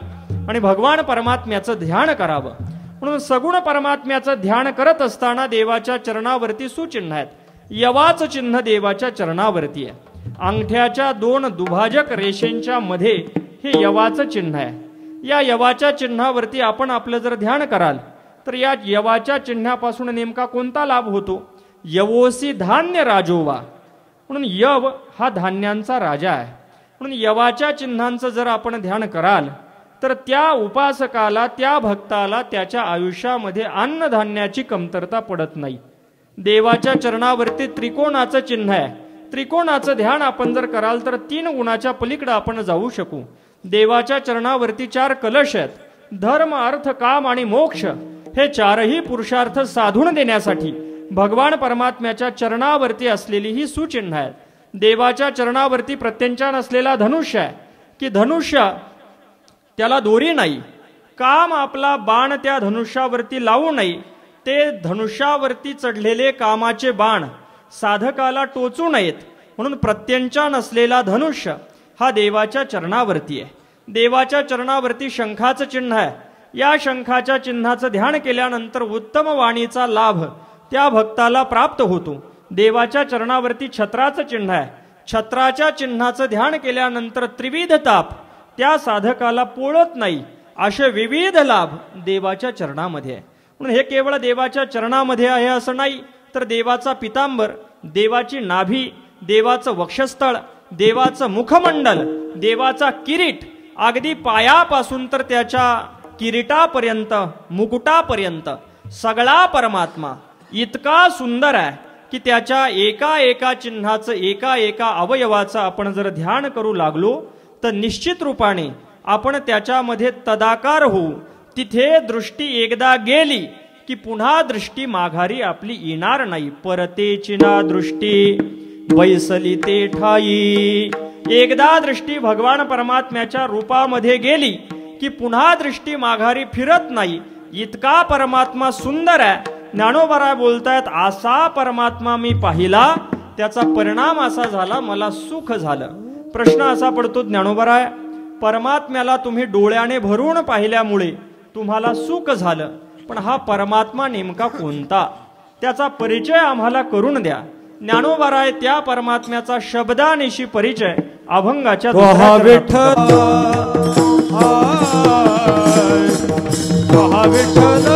आणि भगवान परमात्म्याचं ध्यान करावं. म्हणून सगुण परमात्म्याचं ध्यान करत असताना देवाच्या चरणावरती सुचिन्ह आहेत. यवाचं चिन्ह देवाच्या चरणावरती आहे. अंगठ्याच्या दोन दुभाजक रेषेंच्या मध्ये हे यवाचं चिन्ह आहे. या यवाच्या चिन्हावरती आपण आपलं जर ध्यान कराल तर या यवाच्या चिन्हापासून नेमका कोणता लाभ होतो? यवोसी धान्य राजोवा म्हणून यव हा धान्यांचा राजा आहे. म्हणून यवाच्या चिन्हांचं जर आपण ध्यान कराल तर त्या उपासकाला त्या भक्ताला त्याच्या आयुष्यामध्ये अन्नधान्याची कमतरता पडत नाही. देवाच्या चरणावरती त्रिकोणाचं चिन्ह आहे. त्रिकोणाचं ध्यान आपण जर कराल तर तीन गुणाच्या पलीकडे आपण जाऊ शकू. देवाच्या चरणावरती चार कलश आहेत. धर्म अर्थ काम आणि मोक्ष हे चारही पुरुषार्थ साधून देण्यासाठी. भगवान परमात्म्याच्या चरणावरती असलेली ही सुचिन्ह आहेत देवाच्या चरणावरती प्रत्यंचान असलेला धनुष्य आहे. की धनुष्य त्याला दोरी नाही. काम आपला बाण त्या धनुष्यावरती लावू नये ते धनुष्यावरती चढलेले कामाचे बाण साधकाला टोचू नयेत. म्हणून प्रत्यंचा नसलेला धनुष्य हा देवाच्या चरणावरती आहे. देवाच्या चरणावरती शंखाचं चिन्ह आहे. या शंखाच्या चिन्हाचं ध्यान केल्यानंतर उत्तम वाणीचा लाभ त्या भक्ताला प्राप्त होतो. देवाच्या चरणावरती छत्राचं चिन्ह आहे. छत्राच्या चिन्हाचं ध्यान केल्यानंतर त्रिविध ताप. त्या साधकाला पोळत नाही. असे विविध लाभ देवाच्या चरणामध्ये आहे. म्हणून हे केवळ देवाच्या चरणामध्ये आहे असं नाही तर देवाचा पितांबर देवाची नाभी देवाचं वक्षस्थळ देवाचं मुखमंडल देवाचा किरीट अगदी पायापासून तर त्याच्या किरीटापर्यंत मुकुटापर्यंत सगळा परमात्मा इतका सुंदर आहे की त्याच्या एका एका चिन्हाचं एका एका अवयवाचं आपण जर ध्यान करू लागलो तर निश्चित रूपाने आपण त्याच्यामध्ये तदाकार होऊ. तिथे दृष्टी एकदा गेली की पुन्हा दृष्टी माघारी आपली येणार नाही. परतेची ना दृष्टी बैसली ते ठाई. एकदा दृष्टी भगवान परमात्म्याच्या रूपामध्ये गेली की पुन्हा दृष्टी माघारी फिरत नाही. इतका परमात्मा सुंदर आहे ज्ञानोबरा बोलतायत असा परमात्मा मी पाहिला त्याचा परिणाम असा झाला मला सुख झालं. प्रश्न असा पडतो ज्ञानोबराय परमात्म्याला तुम्ही डोळ्याने भरून पाहिल्यामुळे तुम्हाला सुख झालं पण हा परमात्मा नेमका कोणता? त्याचा परिचय आम्हाला करून द्या. ज्ञानोबाराय त्या परमात्म्याचा शब्दानिशी परिचय अभंगाच्या विठ्ठल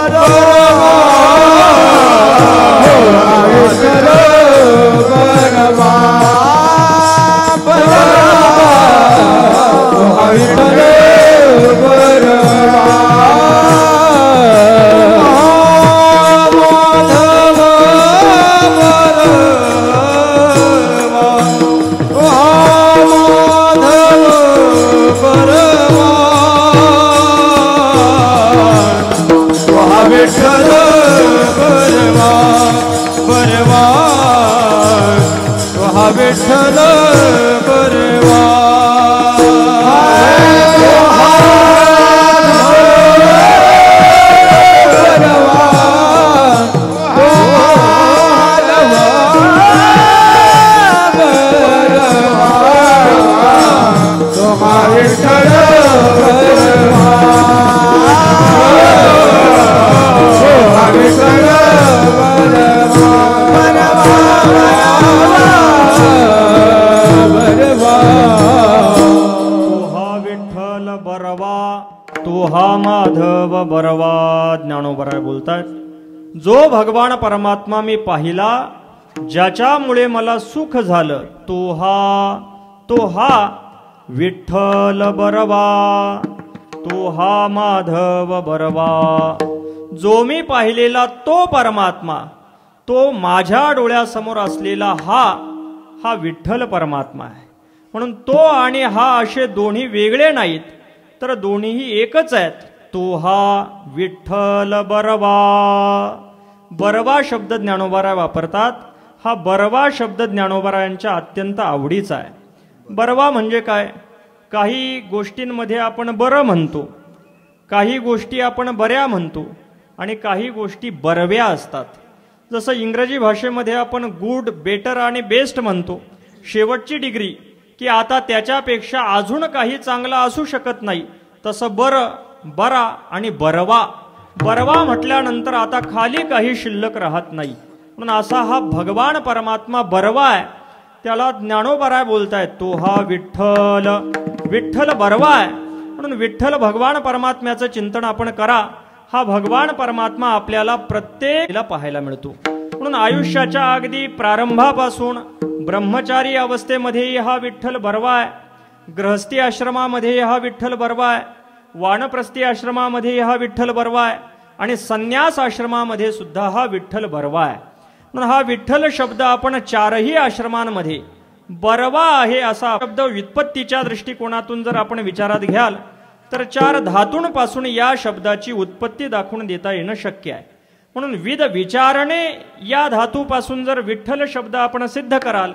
विठ्ठल हा विठ्ठल जो भगवान परमात्मा मी पाहिला ज्याच्यामुळे मला सुख झालं तो हा तो हा विठ्ठल बरवा तो हा माधव बरवा. जो मी पाहिलेला तो परमात्मा तो माझ्या डोळ्यासमोर असलेला हा हा विठ्ठल परमात्मा आहे. म्हणून तो आणि हा असे दोन्ही वेगळे नाहीत तर दोन्हीही एकच आहेत. तो हा विठ्ठल बरवा. बरवा शब्द ज्ञानोबाराय वापरतात. हा बरवा शब्द ज्ञानोबारायांच्या अत्यंत आवडीचा आहे. बरवा म्हणजे काय? काही गोष्टींमध्ये आपण बरं म्हणतो. काही गोष्टी आपण बऱ्या म्हणतो आणि काही गोष्टी बरव्या असतात. जसं इंग्रजी भाषेमध्ये आपण गुड बेटर आणि बेस्ट म्हणतो. शेवटची डिग्री की आता त्याच्यापेक्षा अजून काही चांगला असू शकत नाही. तसं बरं बरा आणि बरवा. बरवा म्हटल्यानंतर आता खाली काही शिल्लक राहत नाही. म्हणून असा हा भगवान परमात्मा बरवा आहे. त्याला ज्ञानोबराय बोलताय तो हा विठ्ठल विठ्ठल बरवा आहे. म्हणून विठ्ठल भगवान परमात्म्याचं चिंतन आपण करा. हा भगवान परमात्मा आपल्याला प्रत्येक पाहायला मिळतो. म्हणून आयुष्याच्या अगदी प्रारंभापासून ब्रह्मचारी अवस्थेमध्ये हा विठ्ठल बरवा आहे. गृहस्थी आश्रमामध्ये हा विठ्ठल बरवा आहे. वानप्रस्थी आश्रमामध्ये हा विठ्ठल बरवा आहे आणि संन्यास आश्रमामध्ये सुद्धा हा विठ्ठल बरवा आहे म्हणून हा विठ्ठल शब्द आपण चारही आश्रमांमध्ये बरवा आहे असा शब्द व्युत्पत्तीच्या दृष्टिकोनातून जर आपण विचारात घ्याल तर चार धातूंपासून या शब्दाची उत्पत्ती दाखवून देता येणं शक्य आहे. म्हणून विद विचारणे या धातूपासून जर विठ्ठल शब्द आपण सिद्ध कराल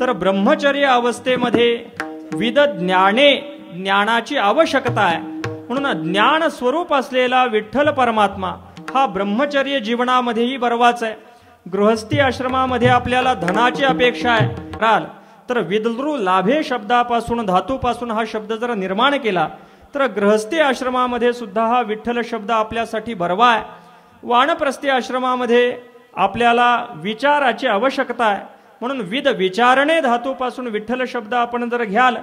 तर ब्रह्मचर्य अवस्थेमध्ये विद ज्ञाने ज्ञानाची आवश्यकता आहे. म्हणून ज्ञान स्वरूप असलेला विठ्ठल परमात्मा हा ब्रह्मचर्य जीवनामध्येही बरवाच आहे. गृहस्थी आश्रमामध्ये आपल्याला धनाची अपेक्षा आहे. कराल तर विद्रू लाभे शब्दापासून धातूपासून हा शब्द जर निर्माण केला तर गृहस्थी आश्रमामध्ये सुद्धा हा विठ्ठल शब्द आपल्यासाठी बरवा आहे. वानप्रस्थी आश्रमामध्ये आपल्याला विचाराची आवश्यकता आहे. म्हणून विद विचारणे धातूपासून विठ्ठल शब्द आपण जर घ्याल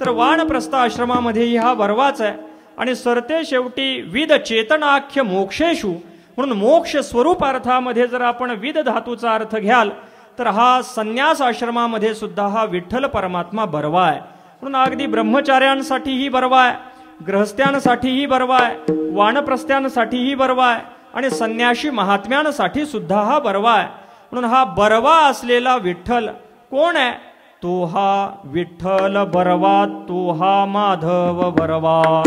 तर वानप्रस्थ आश्रमामध्येही हा बरवाच आहे. आणि सरते शेवटी विद चेतनाख्य मोक्षेशू म्हणून मोक्ष स्वरूप अर्थामध्ये जर आपण विद धातूचा अर्थ घ्याल तर हा संन्यास आश्रमामध्ये सुद्धा हा विठ्ठल परमात्मा बरवा आहे म्हणून अगदी ब्रह्मचार्यांसाठीही बरवा आहे ग्रहस्थ्यांसाठीही बरवा आहे वानप्रस्थ्यांसाठीही बरवा आहे आणि संन्याशी महात्म्यांसाठी सुद्धा हा बरवा आहे म्हणून हा बरवा असलेला विठ्ठल कोण आहे? तो हा विठ्ठल बरवा तो हा माधव बरवा.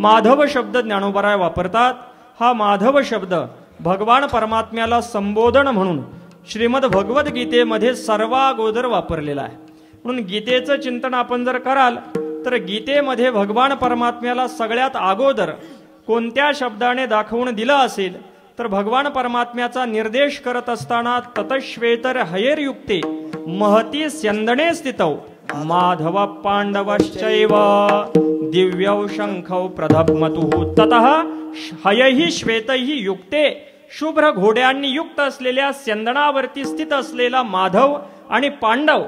माधव शब्द ज्ञानोबराय वापरतात. हा माधव शब्द भगवान परमात्म्याला संबोधन म्हणून श्रीमद भगवद्गीतेमध्ये सर्वागोदर वापरलेला आहे. म्हणून गीतेचं चिंतन आपण जर कराल तर गीतेमध्ये भगवान परमात्म्याला सगळ्यात अगोदर कोणत्या शब्दाने दाखवून दिलं असेल तर भगवान परमात्म्याचा निर्देश करत असताना ततश्वेतर हयेरयुक्ते महती स्यंदने स्थितौ. माधव पांडवश्चैव. दिव्यौ शंखौ प्रधमतु ततः हयही श्वेतही युक्ते शुभ्र घोड्यांनी युक्त असलेल्या स्यंदनावरती स्थित असलेला माधव आणि पांडव।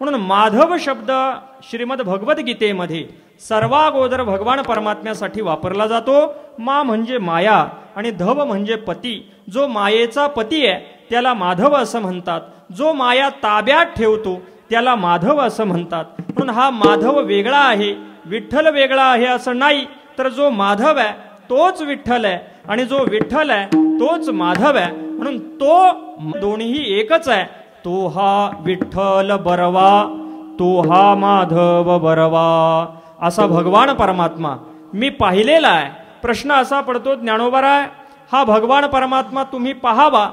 म्हणून माधव शब्द श्रीमद भगवद्गीतेमध्ये सर्वागोदर भगवान परमात्म्यासाठी वापरला जातो। मा म्हणजे माया आणि धव म्हणजे पती। जो मायेचा पती आहे त्याला माधव असं म्हणतात। जो माया ताब्यात ठेवतो त्याला माधव असं म्हणतात। म्हणून हा माधव वेगळा आहे। विठ्ठल वेगळा आहे असं नाही. तर जो माधव आहे तोच विठ्ठल आहे. आणि जो विठ्ठल आहे तोच माधव आहे. म्हणून तो दोन्ही एकच आहे. तो हा विठ्ठल बरवा तो हा माधव बरवा असा भगवान परमात्मा. मी पाहिलेला आहे. प्रश्न असा पडतो ज्ञानोबराय हा भगवान परमात्मा तुम्ही पाहावा.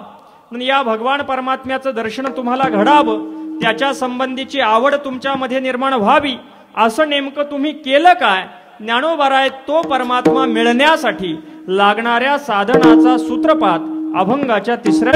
म्हणून या भगवान परमात्म्याचं दर्शन तुम्हाला घडावं. त्याच्या संबंधीची आवड तुमच्यामध्ये निर्माण व्हावी. असं नेमकं तुम्ही केलं काय? ज्ञानोबराय तो परमात्मा मिळण्यासाठी लागणाऱ्या साधनाचा सूत्रपात अभंगाच्या तिसऱ्या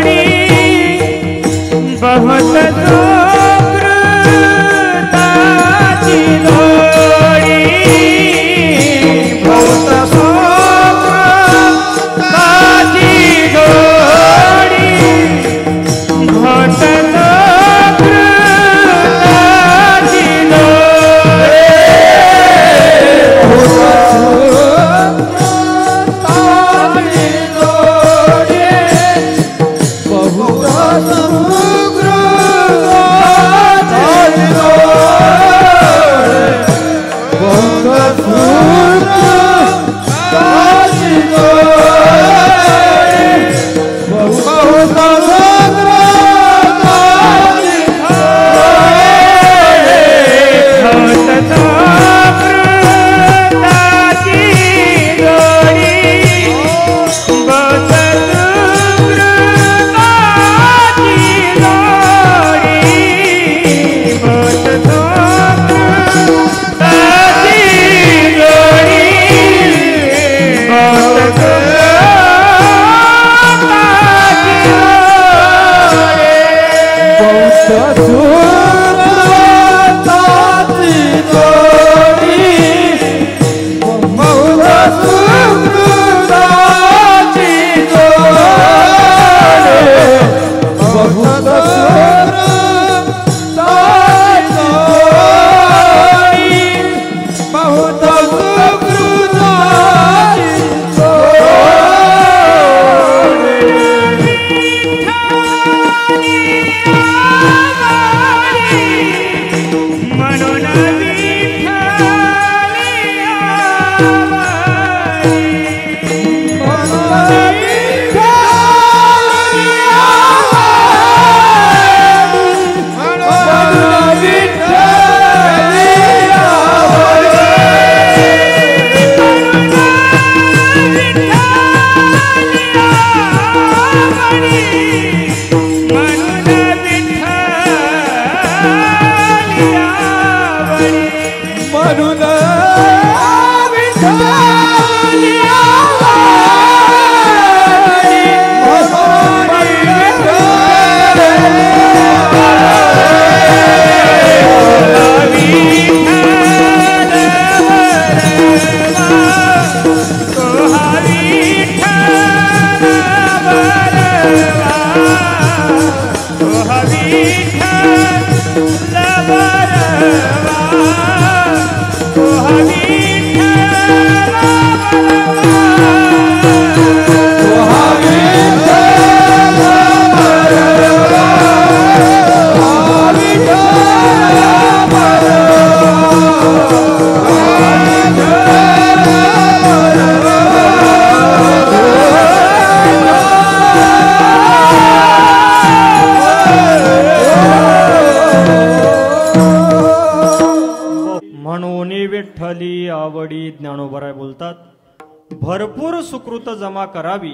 करावी.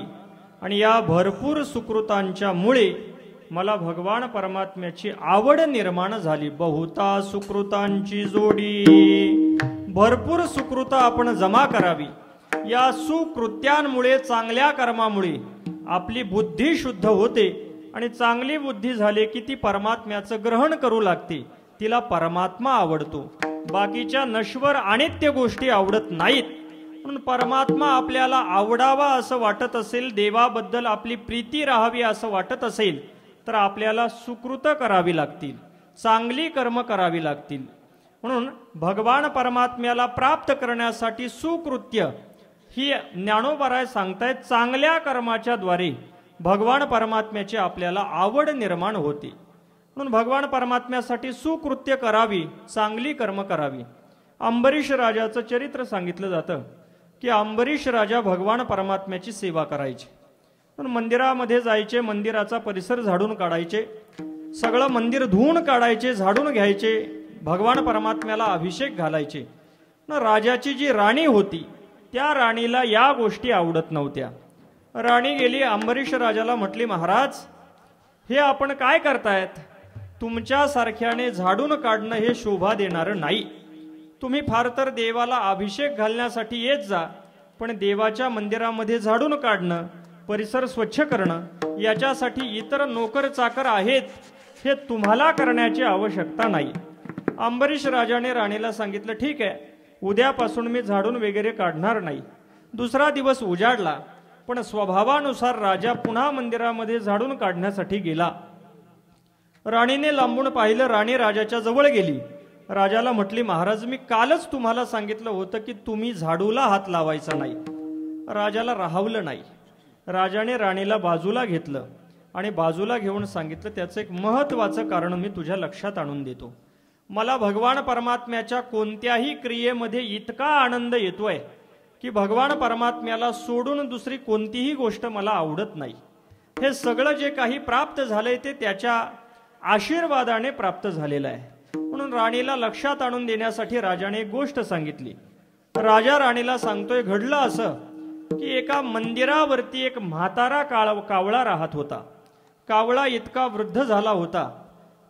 आणि या भरपूर सुकृतांच्या मुळे मला भगवान परमात्म्याची आवड निर्माण झाली. बहुता सुकृतांची जोडी. भरपूर सुकृत आपण जमा करावी. या सुकृत्यांमुळे चांगल्या कर्मामुळे आपली बुद्धी शुद्ध होते आणि चांगली बुद्धी झाली की ती परमात्म्याचं ग्रहण करू लागते. तिला परमात्मा आवडतो. बाकीच्या नश्वर अनित्य गोष्टी आवडत नाहीत. म्हणून परमात्मा आपल्याला आवडावा असं वाटत असेल देवाबद्दल आपली प्रीती राहावी असं वाटत असेल तर आपल्याला सुकृत करावी लागतील चांगली कर्म करावी लागतील. म्हणून भगवान परमात्म्याला प्राप्त करण्यासाठी सुकृत्य ही ज्ञानोबराय सांगतायत चांगल्या कर्माच्या द्वारे भगवान परमात्म्याची आपल्याला आवड निर्माण होते. म्हणून भगवान परमात्म्यासाठी सुकृत्य करावी चांगली कर्म करावी. अंबरीश राजाचं चरित्र सांगितलं जातं. की अंबरीश राजा भगवान परमात्म्याची सेवा करायचे. पण मंदिरामध्ये जायचे मंदिराचा परिसर झाडून काढायचे सगळं मंदिर धुवून काढायचे झाडून घ्यायचे भगवान परमात्म्याला अभिषेक घालायचे. न राजाची जी राणी होती त्या राणीला या गोष्टी आवडत नव्हत्या. राणी गेली अंबरीश राजाला म्हटली महाराज हे आपण काय करतायत? तुमच्यासारख्याने झाडून काढणं हे शोभा देणारं नाही. तुम्ही फार तर देवाला अभिषेक घालण्यासाठी येत जा पण देवाच्या मंदिरामध्ये झाडून काढणं परिसर स्वच्छ करणं याच्यासाठी इतर नोकर चाकर आहेत हे तुम्हाला करण्याची आवश्यकता नाही. अंबरीश राजाने राणीला सांगितलं ठीक आहे उद्यापासून मी झाडून वगैरे काढणार नाही. दुसरा दिवस उजाडला पण स्वभावानुसार राजा पुन्हा मंदिरामध्ये झाडून काढण्यासाठी गेला. राणीने लांबून पाहिलं राणी राजाच्या जवळ गेली. राजाला म्हटली महाराज मी कालच तुम्हाला सांगितलं होतं की तुम्ही झाडूला हात लावायचा नाही. राजाला राहावलं नाही. राजाने राणीला बाजूला घेतलं आणि बाजूला घेऊन सांगितलं त्याचं एक महत्वाचं कारण मी तुझ्या लक्षात आणून देतो. मला भगवान परमात्म्याच्या कोणत्याही क्रियेमध्ये इतका आनंद येतोय की भगवान परमात्म्याला सोडून दुसरी कोणतीही गोष्ट मला आवडत नाही. हे सगळं जे काही प्राप्त झालंय ते त्याच्या आशीर्वादाने प्राप्त झालेलं आहे. म्हणून राणीला लक्षात आणून देण्यासाठी राजाने एक गोष्ट सांगितली. राजा राणीला सांगतोय घडलं असं की एका मंदिरावरती एक म्हातारा काळ कावळा राहत होता. कावळा इतका वृद्ध झाला होता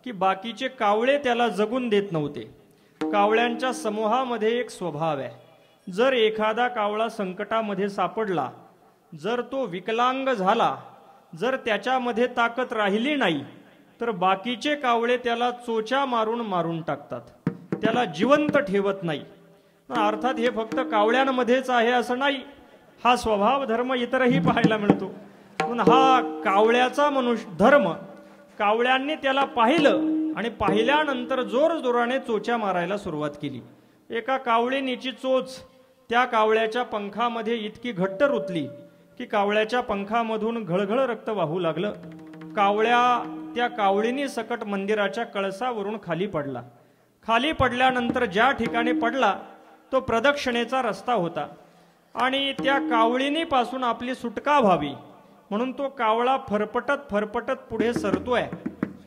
की बाकीचे कावळे त्याला जगून देत नव्हते. कावळ्यांच्या समूहामध्ये एक स्वभाव आहे. जर एखादा कावळा संकटामध्ये सापडला जर तो विकलांग झाला जर त्याच्यामध्ये ताकद राहिली नाही तर बाकीचे कावळे त्याला चोचा मारून मारून टाकतात. त्याला जिवंत ठेवत नाही. अर्थात हे फक्त कावळ्यांमध्येच आहे असं नाही. हा स्वभाव धर्म इतरही पाहायला मिळतो. पण हा कावळ्याचा मनुष्य धर्म कावळ्यांनी त्याला पाहिलं आणि पाहिल्यानंतर जोर जोराने चोच्या मारायला सुरुवात केली. एका कावळीनीची चोच त्या कावळ्याच्या पंखामध्ये इतकी घट्ट रुतली की कावळ्याच्या पंखामधून घळघळ रक्त वाहू लागलं. कावळ्या त्या कावळीनी सकट मंदिराच्या कळसावरून खाली पडला. खाली पडल्यानंतर ज्या ठिकाणी पडला तो प्रदक्षिणेचा रस्ता होता. आणि त्या कावळीनीपासून आपली सुटका व्हावी म्हणून तो कावळा फरफटत फरफटत पुढे सरतोय.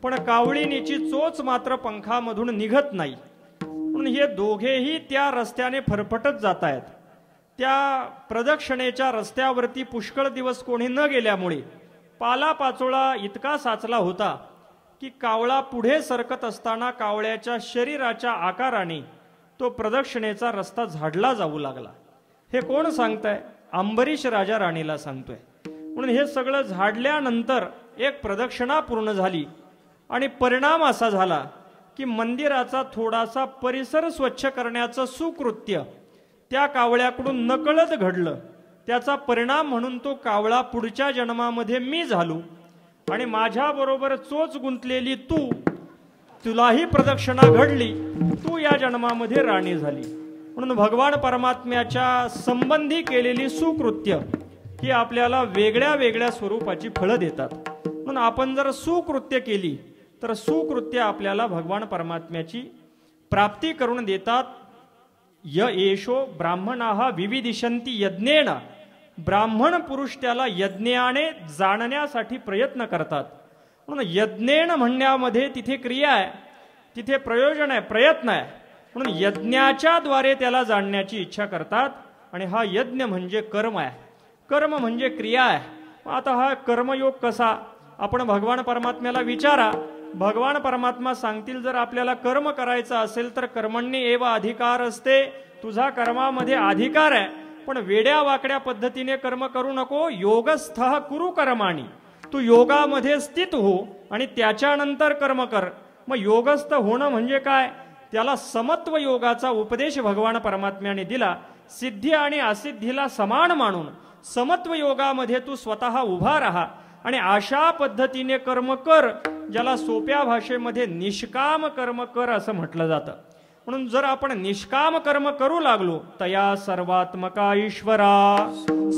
पण कावळीनीची चोच मात्र पंखामधून निघत नाही. म्हणून हे दोघेही त्या रस्त्याने फरफटत जात आहेत त्या प्रदक्षिणेच्या रस्त्यावरती पुष्कळ दिवस कोणी न गेल्यामुळे पाला पाचोळा इतका साचला होता की कावळा पुढे सरकत असताना कावळ्याच्या शरीराच्या आकाराने तो प्रदक्षिणेचा रस्ता झाडला जाऊ लागला. हे कोण सांगताय? अंबरीश राजा राणीला सांगतोय. म्हणून हे सगळं झाडल्यानंतर एक प्रदक्षिणा पूर्ण झाली आणि परिणाम असा झाला की मंदिराचा थोडासा परिसर स्वच्छ करण्याचं सुकृत्य त्या कावळ्याकडून नकळत घडलं. त्याचा परिणाम म्हणून तो कावळा पुढच्या जन्मामध्ये मी झालो. आणि माझ्याबरोबर चोच गुंतलेली तू तुलाही प्रदक्षिणा घडली. तू या जन्मामध्ये राणी झाली. म्हणून भगवान परमात्म्याच्या संबंधी केलेली सुकृत्य ही आपल्याला वेगळ्या वेगळ्या स्वरूपाची फळं देतात. म्हणून आपण जर सुकृत्य केली तर सुकृत्य आपल्याला भगवान परमात्म्याची प्राप्ती करून देतात. य येशो ब्राह्मणा विविधिशंती यज्ञेन। ब्राह्मण पुरुष त्याला यज्ञाने जाणण्यासाठी प्रयत्न करतात। म्हणून यज्ञेन म्हणण्यामध्ये तिथे क्रिया आहे तिथे प्रयोजन आहे प्रयत्न आहे। म्हणून यज्ञाच्या द्वारे त्याला जाणण्याची इच्छा करतात आणि हा यज्ञ म्हणजे कर्म आहे। कर्म म्हणजे क्रिया आहे। आता हा कर्मयोग कसा? आपण भगवान परमात्म्याला विचारा। भगवान परमात्मा सांगतील जर आपल्याला कर्म करायचं असेल तर कर्मांनी एव अधिकार असते. तुझा कर्मामध्ये अधिकार आहे पण वेड्या वाकड्या पद्धतीने कर्म करू नको योगस्थ कुरु कर्माणी. तू योगामध्ये स्थित हो आणि त्याच्यानंतर कर्म कर. मग योगस्थ होणं म्हणजे काय? त्याला समत्व योगाचा उपदेश भगवान परमात्म्याने दिला. सिद्धी आणि असिद्धीला समान मानून समत्व योगामध्ये तू स्वतः उभा राहा. आणि अशा पद्धतीने कर्म कर ज्याला सोप्या भाषेमध्ये निष्काम कर्म कर असं म्हटलं जातं. म्हणून जर आपण निष्काम कर्म करू लागलो तया सर्वात्मका ईश्वरा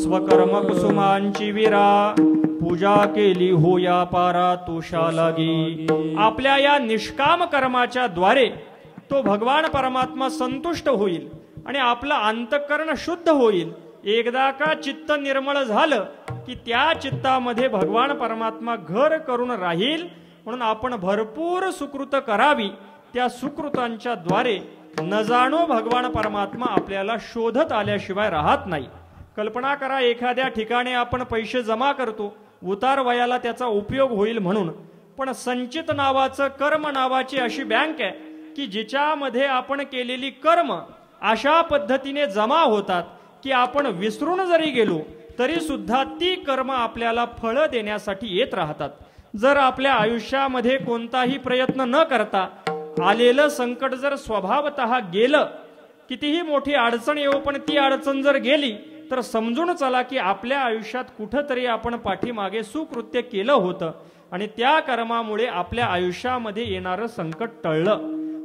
स्वकर्म कुसुमांची विरा पूजा केली हो या पारा तुषा लागी आपल्या या निष्काम कर्माच्या द्वारे तो भगवान परमात्मा संतुष्ट होईल आणि आपलं अंतकरण शुद्ध होईल. एकदा का चित्त निर्मळ झालं की त्या चित्तामध्ये भगवान परमात्मा घर करून राहील म्हणून आपण भरपूर सुकृत करावी. त्या सुकृतांच्या द्वारे न जाणो भगवान परमात्मा आपल्याला शोधत आल्याशिवाय राहत नाही. कल्पना करा एखाद्या ठिकाणी आपण पैसे जमा करतो उतार वयाला त्याचा उपयोग होईल म्हणून. पण संचित नावाचं कर्म नावाची अशी बँक आहे की जिच्यामध्ये आपण केलेली कर्म अशा पद्धतीने जमा होतात की आपण विसरून जरी गेलो तरी सुद्धा ती कर्म आपल्याला फळं देण्यासाठी येत राहतात. जर आपल्या आयुष्यामध्ये कोणताही प्रयत्न न करता आलेलं संकट जर स्वभावत गेलं कितीही मोठी अडचण येऊ पण ती अडचण जर गेली तर समजून चला की आपल्या आयुष्यात कुठंतरी आपण पाठीमागे सुकृत्य केलं होतं आणि त्या कर्मामुळे आपल्या आयुष्यामध्ये येणारं संकट टळलं.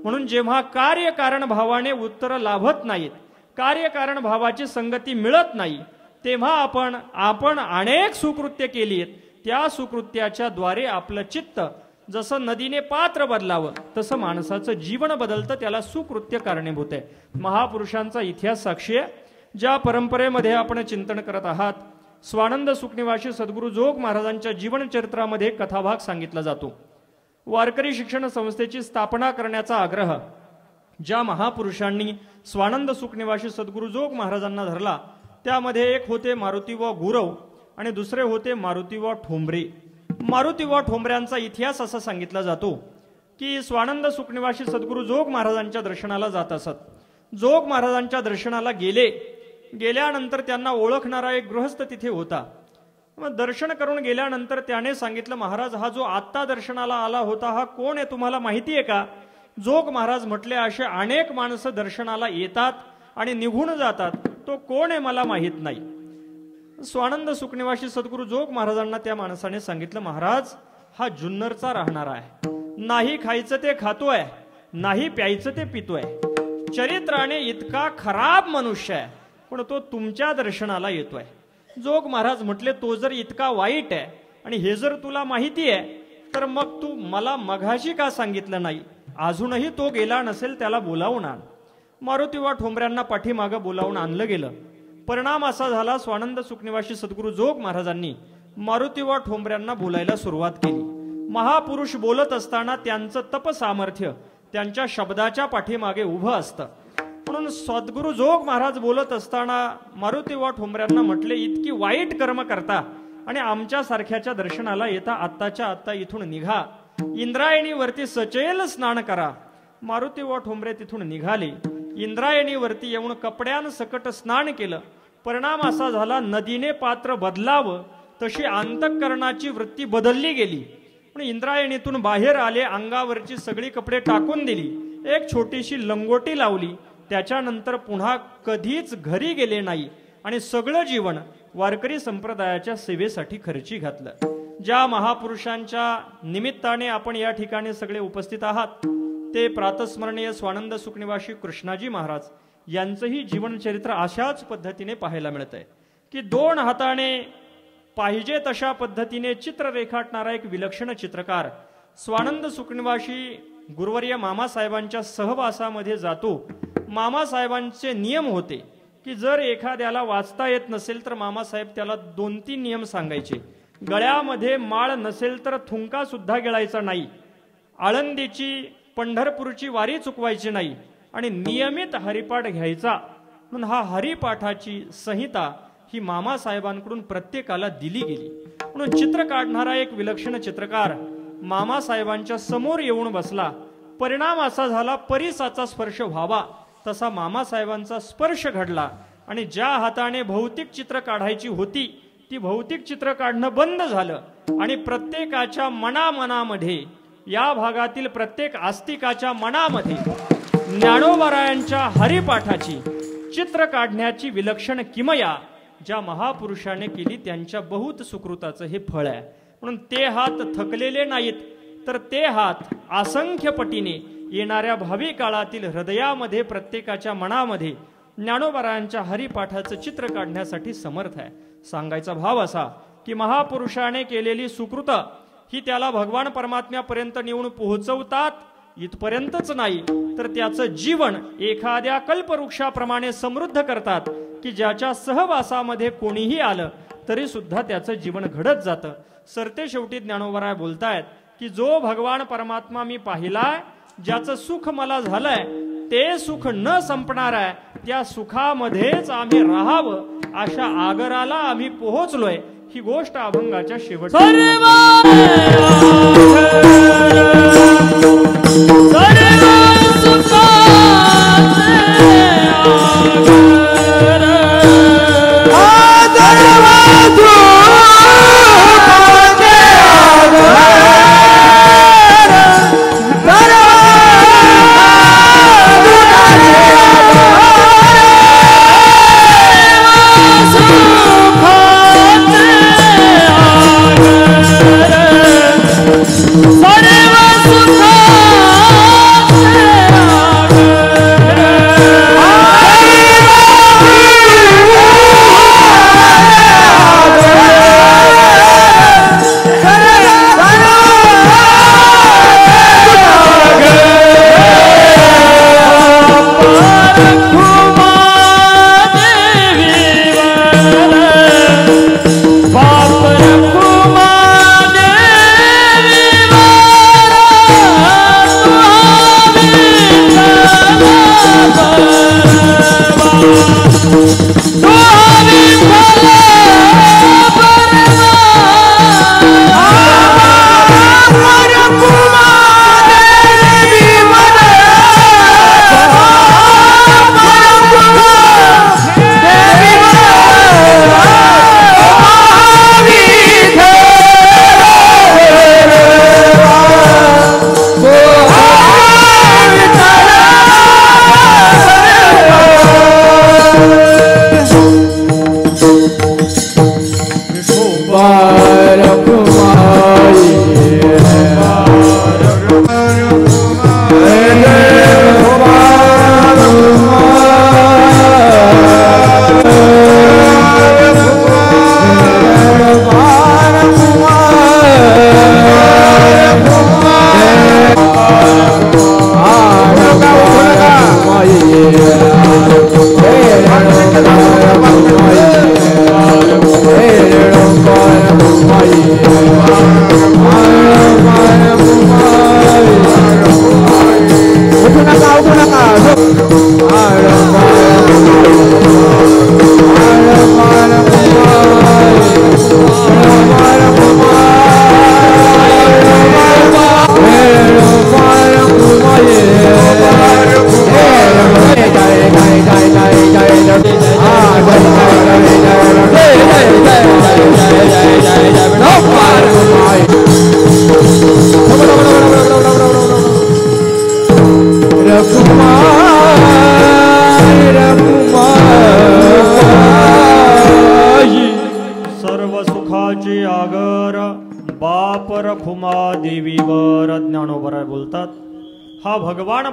म्हणून जेव्हा कार्यकारण भावाने उत्तर लाभत नाहीत कार्यकारण भावाची संगती मिळत नाही तेव्हा आपण आपण अनेक सुकृत्य केली आहेत त्या सुकृत्याच्या द्वारे आपलं चित्त जसं नदीने पात्र बदलावं तसं माणसाचं जीवन बदलतं त्याला सुकृत्य कारणीभूत आहे महापुरुषांचा इतिहास साक्षी आहे ज्या परंपरेमध्ये आपण चिंतन करत आहात स्वानंद सुखनिवासी सद्गुरू जोग महाराजांच्या जीवनचरित्रामध्ये कथाभाग सांगितला जातो. वारकरी शिक्षण संस्थेची स्थापना करण्याचा आग्रह ज्या महापुरुषांनी स्वानंद सुखनिवासी सद्गुरू जोग महाराजांना धरला त्यामध्ये एक होते मारुती व गुरव आणि दुसरे होते मारुती व ठोंबरे. मारुती व ठोंबऱ्यांचा इतिहास असा सांगितला जातो की स्वानंद सुखनिवासी सद्गुरू जोग महाराजांच्या दर्शनाला जात असत. जोग महाराजांच्या दर्शनाला गेले गेल्यानंतर त्यांना ओळखणारा एक गृहस्थ तिथे होता. मग दर्शन करून गेल्यानंतर त्याने सांगितलं महाराज हा जो आत्ता दर्शनाला आला होता हा कोण आहे तुम्हाला माहिती आहे का? जोग महाराज म्हटले असे अनेक माणसं दर्शनाला येतात आणि निघून जातात. तो कोण आहे मला माहीत नाही. स्वानंद सुखनिवासी सद्गुरू जोग महाराजांना त्या माणसाने सांगितलं महाराज हा जुन्नरचा राहणारा आहे. नाही खायचं ते खातोय नाही प्यायचं ते पितोय. चरित्राने इतका खराब मनुष्य आहे पण तो तुमच्या दर्शनाला येतोय. जोग महाराज म्हटले तो जर इतका वाईट आहे आणि हे जर तुला माहिती आहे तर मग तू मला मघाशी का सांगितलं नाही? अजूनही तो गेला नसेल त्याला बोलावून आण. मारुती वा ठोंबऱ्यांना पाठीमागं बोलावून आणलं गेलं. परिणाम असा झाला स्वानंद सुखनिवासी सद्गुरू जोग महाराजांनी मारुती वा ठोंबऱ्यांना बोलायला सुरुवात केली. महापुरुष बोलत असताना त्यांचं तप सामर्थ्य त्यांच्या शब्दाच्या पाठीमागे उभं असतं. म्हणून सद्गुरू जोग महाराज बोलत असताना मारुती वा ठोंबऱ्यांना म्हटले इतकी वाईट कर्म करता आणि आमच्यासारख्याच्या दर्शनाला येता आत्ताच्या आत्ता इथून निघा. इंद्रायणीवरती सचेल स्नान करा. मारुती व ठोंबरे तिथून निघाले. इंद्रायणीवरती येऊन कपड्यांसकट स्नान केलं. परिणाम असा झाला नदीने पात्र बदलावं. तशी अंतकरणाची वृत्ती बदलली गेली. पण इंद्रायणीतून बाहेर आले अंगावरची सगळी कपडे टाकून दिली. एक छोटीशी लंगोटी लावली. त्याच्यानंतर पुन्हा कधीच घरी गेले नाही आणि सगळं जीवन वारकरी संप्रदायाच्या सेवेसाठी खर्ची घातलं. ज्या महापुरुषांच्या निमित्ताने आपण या ठिकाणी सगळे उपस्थित आहात ते प्रातस्मरणीय स्वानंद सुखनिवासी कृष्णाजी महाराज यांचंही जीवनचरित्र अशाच पद्धतीने पाहायला मिळत आहे की दोन हाताने पाहिजे तशा पद्धतीने चित्र रेखाटणारा एक विलक्षण चित्रकार स्वानंद सुखनिवासी गुरुवर्य मामासाहेबांच्या सहवासामध्ये जातो. मामासाहेबांचे नियम होते की जर एखाद्याला वाचता येत नसेल तर मामासाहेब त्याला दोन तीन नियम सांगायचे. गळ्यामध्ये माळ नसेल तर थुंका सुद्धा गिळायचा नाही. आळंदीची पंढरपूरची वारी चुकवायची नाही आणि नियमित हरिपाठ घ्यायचा. म्हणून हा हरिपाठाची संहिता ही मामासाहेबांकडून प्रत्येकाला दिली गेली. म्हणून चित्र काढणारा एक विलक्षण चित्रकार मामासाहेबांच्या समोर येऊन बसला. परिणाम असा झाला परिसाचा स्पर्श व्हावा. तसा मामासाहेबांचा स्पर्श घडला आणि ज्या हाताने भौतिक चित्र काढायची होती ती भौतिक चित्र काढणं बंद झालं. आणि प्रत्येकाच्या मनामनामध्ये या भागातील प्रत्येक आस्तिकाच्या मनामध्ये ज्ञानोबरायांच्या हरिपाठाची चित्र काढण्याची विलक्षण किमया ज्या महापुरुषाने केली त्यांच्या बहुत सुकृताचं हे फळ आहे. म्हणून ते हात थकलेले नाहीत तर ते हात असंख्य पटीने येणाऱ्या भावी काळातील हृदयामध्ये प्रत्येकाच्या मनामध्ये ज्ञानोबरायांच्या हरिपाठाचं चित्र काढण्यासाठी समर्थ आहे. सांगायचा भाव असा की महापुरुषाने केलेली सुकृत ही त्याला भगवान परमात्म्यापर्यंत नेऊन पोहोचवतात इथपर्यंतच नाही तर त्याचं जीवन एखाद्या कल्पवृक्षाप्रमाणे समृद्ध करतात की ज्याच्या सहवासामध्ये कोणीही आलं तरी सुद्धा त्याचं जीवन घडत जातं. सरते शेवटी ज्ञानोबराय बोलतायत की जो भगवान परमात्मा मी पाहिलाय ज्याचं सुख मला झालंय ते सुख न संपणार आहे त्या सुखामध्येच आम्ही राहावं अशा आगराला आम्ही पोहोचलोय. ही गोष्ट अभंगाच्या शेवट.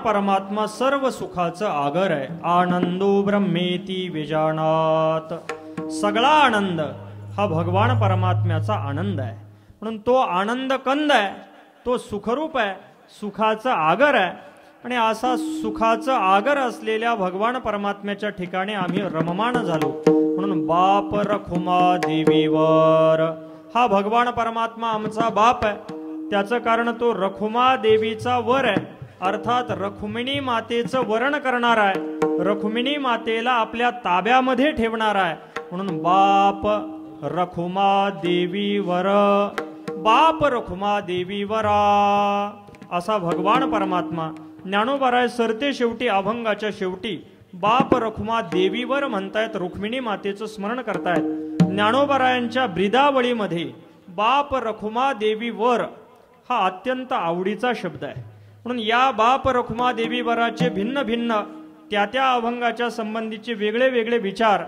परमात्मा सर्व सुखाचं आगर आहे. आनंदो ब्रह्मेती विजानात. सगळा आनंद हा भगवान परमात्म्याचा आनंद आहे. म्हणून तो आनंद कंद आहे तो सुखरूप आहे सुखाचं आगर आहे. आणि असा सुखाचं आगर असलेल्या भगवान परमात्म्याच्या ठिकाणी आम्ही रममाण झालो. म्हणून बाप रखुमा देवीवर. हा भगवान परमात्मा आमचा बाप आहे. त्याचं कारण तो रखुमा देवीचा वर आहे. अर्थात रखुमिणी मातेचं वरण करणार आहे. रखुमिणी मातेला आपल्या ताब्यामध्ये ठेवणार आहे. म्हणून बाप रखुमा देवी वर बाप रखुमा देवी वरा असा भगवान परमात्मा. ज्ञानोबाराय सरते शेवटी अभंगाच्या शेवटी बाप रखुमा देवीवर म्हणतायत रुक्मिणी मातेचं स्मरण करतायत. ज्ञानोबारायांच्या ब्रिदावळीमध्ये बाप रखुमा देवीवर हा अत्यंत आवडीचा शब्द आहे. म्हणून या बाप रखुमा देवीवराचे भिन्न भिन्न त्या त्या अभंगाच्या संबंधीचे वेगळे वेगळे विचार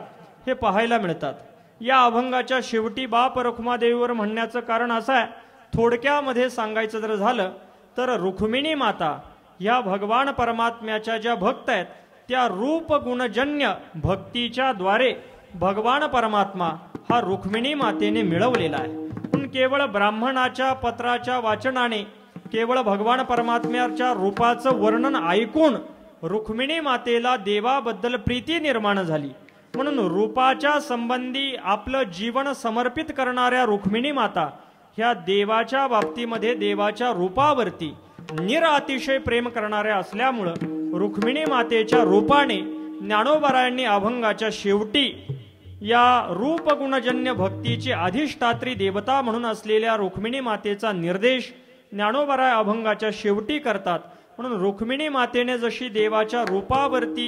हे पाहायला मिळतात. या अभंगाच्या शेवटी बाप रखुमा देवीवर म्हणण्याचं कारण असं आहे थोडक्यामध्ये सांगायचं जर झालं तर रुक्मिणी माता या भगवान परमात्म्याच्या ज्या भक्त आहेत त्या रूप गुणजन्य भक्तीच्या द्वारे भगवान परमात्मा हा रुक्मिणी मातेने मिळवलेला आहे. पण केवळ ब्राह्मणाच्या पत्राच्या वाचनाने केवळ भगवान परमात्म्याच्या रूपाचं वर्णन ऐकून रुक्मिणी मातेला देवाबद्दल प्रीती निर्माण झाली. म्हणून रूपाच्या संबंधी आपलं जीवन समर्पित करणाऱ्या रुक्मिणी माता ह्या देवाच्या बाबतीमध्ये देवाच्या रूपावरती निरअतिशय प्रेम करणाऱ्या असल्यामुळं रुक्मिणी मातेच्या रूपाने ज्ञानोबरायांनी अभंगाच्या शेवटी या रूपगुणजन्य भक्तीची अधिष्ठात्री देवता म्हणून असलेल्या रुक्मिणी मातेचा निर्देश ज्ञानोबराय अभंगाच्या शेवटी करतात. म्हणून रुक्मिणी मातेने जशी देवाच्या रूपावरती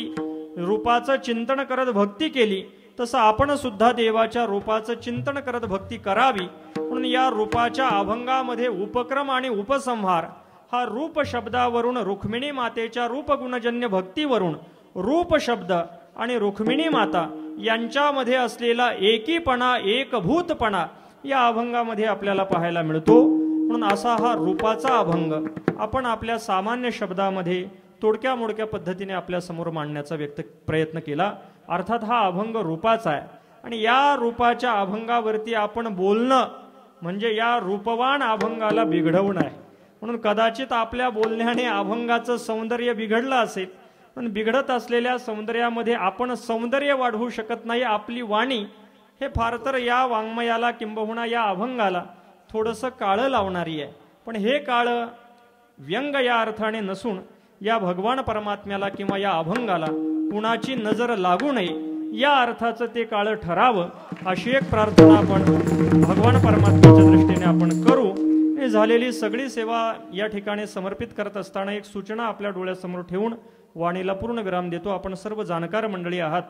रूपाचं चिंतन करत भक्ती केली तसं आपण सुद्धा देवाच्या रूपाचं चिंतन करत भक्ती करावी. म्हणून या रूपाच्या अभंगामध्ये उपक्रम आणि उपसंहार हा रूप शब्दावरून रुक्मिणी मातेच्या रूपगुणजन्य भक्तीवरून रूप शब्द आणि रुक्मिणी माता यांच्यामध्ये असलेला एकीपणा एकभूतपणा या अभंगामध्ये आपल्याला पाहायला मिळतो. म्हणून असा हा रूपाचा अभंग आपण आपल्या सामान्य शब्दामध्ये तोडक्या मोडक्या पद्धतीने आपल्यासमोर मांडण्याचा व्यक्त प्रयत्न केला. अर्थात हा अभंग रूपाचा आहे. आणि या रूपाच्या अभंगावरती आपण बोलणं म्हणजे या रूपवान अभंगाला बिघडवणं आहे. म्हणून कदाचित आपल्या बोलण्याने अभंगाचं सौंदर्य बिघडलं असेल पण बिघडत असलेल्या सौंदर्यामध्ये आपण सौंदर्य वाढवू शकत नाही आपली वाणी. हे फार तर या वाङ्मयाला किंबहुना या अभंगाला थोडंसं काळं लावणारी आहे. पण हे काळं व्यंग या अर्थाने नसून या भगवान परमात्म्याला किंवा या अभंगाला कुणाची नजर लागू नये या अर्थाचं ते काळं ठरावं अशी एक प्रार्थना आपण भगवान परमात्म्याच्या दृष्टीने आपण करू. आणि झालेली सगळी सेवा या ठिकाणी समर्पित करत असताना एक सूचना आपल्या डोळ्यासमोर ठेवून वाणीला पूर्ण विराम देतो. आपण सर्व जाणकार मंडळी आहात.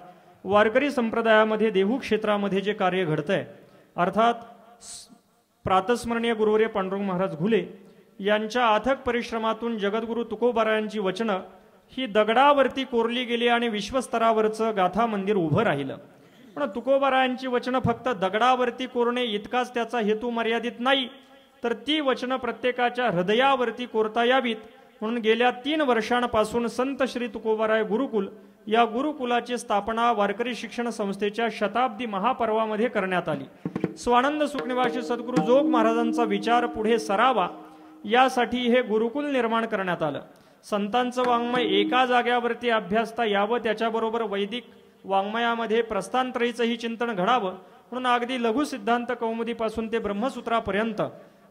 वारकरी संप्रदायामध्ये देहू क्षेत्रामध्ये जे कार्य घडतंय अर्थात प्रातस्मरणीय गुरुवर्य पांडुरंग महाराज घुले यांच्या अथक परिश्रमातून जगद्गुरु तुकोबारायांची वचनं ही दगडावरती कोरली गेली आणि विश्वस्तरावरचं गाथा मंदिर उभं राहिलं. पण तुकोबारायांची वचनं फक्त दगडावरती कोरणे इतकाच त्याचा हेतू मर्यादित नाही तर ती वचनं प्रत्येकाच्या हृदयावरती कोरता यावीत म्हणून गेल्या तीन वर्षांपासून संत श्री तुकोबाराय गुरुकुल या गुरुकुलाची स्थापना वारकरी शिक्षण संस्थेच्या शताब्दी महापर्वामध्ये करण्यात आली. स्वानंद सुखनिवासी सद्गुरू जोग महाराजांचा विचार पुढे सरावा यासाठी हे गुरुकुल निर्माण करण्यात आलं. संतांचं वाङ्मय एका जाग्यावरती अभ्यासता यावं त्याच्याबरोबर वैदिक वाङ्मयामध्ये प्रस्थानत्रयीचंही चिंतन घडावं म्हणून अगदी लघु सिद्धांत कौमुदीपासून ते ब्रह्मसूत्रापर्यंत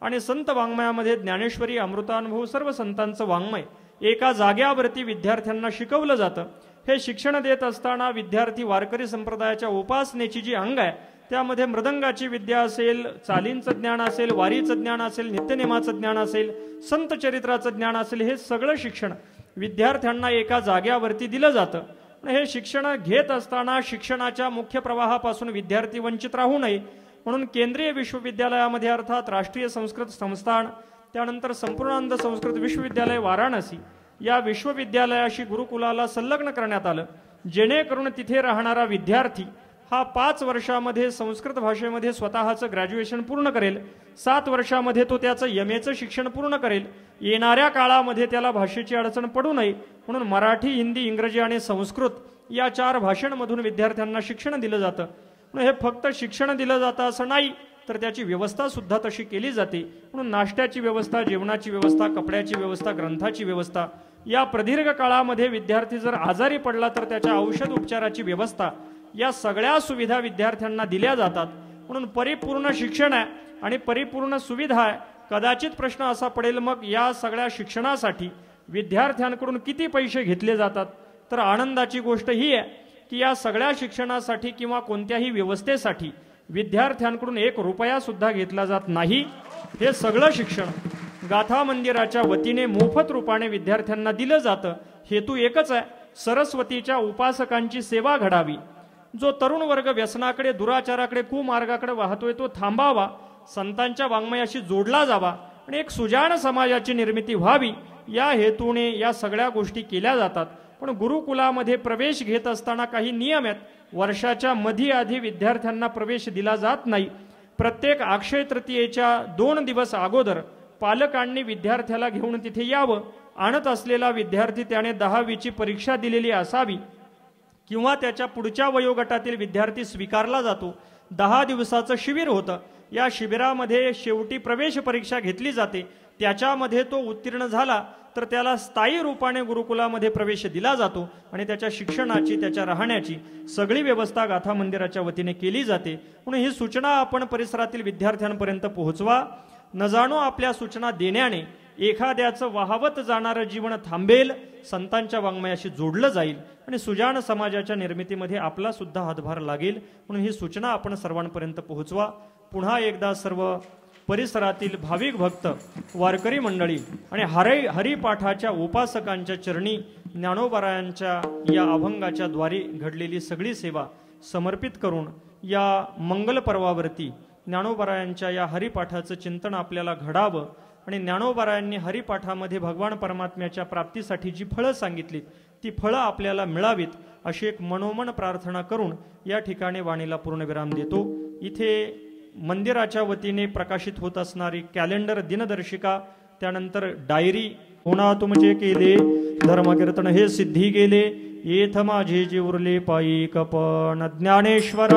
आणि संत वाङ्मयामध्ये ज्ञानेश्वरी अमृतानुभव सर्व संतांचं वाङ्मय एका जाग्यावरती विद्यार्थ्यांना शिकवलं जातं. हे शिक्षण देत असताना विद्यार्थी वारकरी संप्रदायाच्या उपासनेची जी अंग आहे त्यामध्ये मृदंगाची विद्या असेल चालींचं ज्ञान असेल वारीचं ज्ञान असेल नित्यनेमाचं ज्ञान असेल संत चरित्राचं ज्ञान असेल हे सगळं शिक्षण विद्यार्थ्यांना एका जाग्यावरती दिलं जातं. हे शिक्षण घेत असताना शिक्षणाच्या मुख्य प्रवाहापासून विद्यार्थी वंचित राहू नये. म्हणून केंद्रीय विश्वविद्यालयामध्ये अर्थात राष्ट्रीय संस्कृत संस्थान त्यानंतर संपूर्णानंद संस्कृत विश्वविद्यालय वाराणसी या विश्वविद्यालयाशी गुरुकुलाला संलग्न करण्यात आलं. जेणेकरून तिथे राहणारा विद्यार्थी हा पाच वर्षामध्ये संस्कृत भाषेमध्ये स्वतःचं ग्रॅज्युएशन पूर्ण करेल. सात वर्षामध्ये तो त्याचं यम एचं शिक्षण पूर्ण करेल. येणाऱ्या काळामध्ये त्याला भाषेची अडचण पडू नये. म्हणून मराठी हिंदी इंग्रजी आणि संस्कृत या चार भाषांमधून विद्यार्थ्यांना शिक्षण दिलं जातं. हे फक्त शिक्षण दिलं जातं असं नाही तर त्याची व्यवस्था सुद्धा तशी केली जाते. म्हणून नाश्त्याची व्यवस्था जेवणाची व्यवस्था कपड्याची व्यवस्था ग्रंथाची व्यवस्था या प्रदीर्घ काळामध्ये विद्यार्थी जर आजारी पडला तर त्याच्या औषध उपचाराची व्यवस्था या सगळ्या सुविधा विद्यार्थ्यांना दिल्या जातात. म्हणून परिपूर्ण शिक्षण आहे आणि परिपूर्ण सुविधा आहे. कदाचित प्रश्न असा पडेल मग या सगळ्या शिक्षणासाठी विद्यार्थ्यांकडून किती पैसे घेतले जातात? तर आनंदाची गोष्ट ही आहे की या सगळ्या शिक्षणासाठी किंवा कोणत्याही व्यवस्थेसाठी विद्यार्थ्यांकडून एक रुपया सुद्धा घेतला जात नाही. हे सगळं शिक्षण गाथा मंदिराच्या वतीने मोफत रूपाने विद्यार्थ्यांना दिलं जातं. हेतू एकच आहे सरस्वतीच्या उपासकांची सेवा घडावी. जो तरुण वर्ग व्यसनाकडे दुराचाराकडे कुमार्गाकडे वाहतोय तो थांबावा. संतांच्या वाङ्मयाशी जोडला जावा आणि एक सुजाण समाजाची निर्मिती व्हावी. या हेतूने या सगळ्या गोष्टी केल्या जातात. पण गुरुकुलामध्ये प्रवेश घेत असताना काही नियम आहेत. वर्षाच्या मधी आधी विद्यार्थ्यांना प्रवेश दिला जात नाही. प्रत्येक अक्षय तृतीयेच्या दोन दिवस अगोदर पालकांनी विद्यार्थ्याला घेऊन तिथे यावं. आणत असलेला विद्यार्थी त्याने दहावीची परीक्षा दिलेली असावी किंवा त्याच्या पुढच्या वयोगटातील विद्यार्थी स्वीकारला जातो. दहा दिवसाचं शिबिर होतं. या शिबिरामध्ये शेवटी प्रवेश परीक्षा घेतली जाते. त्याच्यामध्ये तो उत्तीर्ण झाला. तर त्याला स्थायी रूपाने गुरुकुलामध्ये प्रवेश दिला जातो आणि त्याच्या शिक्षणाची त्याच्या राहण्याची सगळी व्यवस्था गाथा मंदिराच्या वतीने केली जाते. म्हणून ही सूचना आपण परिसरातील विद्यार्थ्यांपर्यंत पोहोचवा. न जाणो आपल्या सूचना देण्याने एखाद्याचं वाहवत जाणारं जीवन थांबेल संतांच्या वाङ्मयाशी जोडलं जाईल आणि सुजाण समाजाच्या निर्मितीमध्ये आपला सुद्धा हातभार लागेल. म्हणून ही सूचना आपण सर्वांपर्यंत पोहोचवा. पुन्हा एकदा सर्व परिसरातील भाविक भक्त वारकरी मंडळी आणि हरे हरिपाठाच्या उपासकांच्या चरणी ज्ञानोबरायांच्या या अभंगाच्या द्वारे घडलेली सगळी सेवा समर्पित करून या मंगल पर्वावरती ज्ञानोबरायांच्या या हरिपाठाचं चिंतन आपल्याला घडावं आणि ज्ञानोबरायांनी हरिपाठामध्ये भगवान परमात्म्याच्या प्राप्तीसाठी जी फळं सांगितलीत ती फळं आपल्याला मिळावीत अशी एक मनोमन प्रार्थना करून या ठिकाणी वाणीला पूर्णविराम देतो. इथे मंदिराच्या वतीने प्रकाशित होत असणारी कॅलेंडर दिनदर्शिका त्यानंतर डायरी होणा तुमचे केले धर्मकीर्तन हे सिद्धी गेले येथ माझे जिवरले पायी कपण ज्ञानेश्वर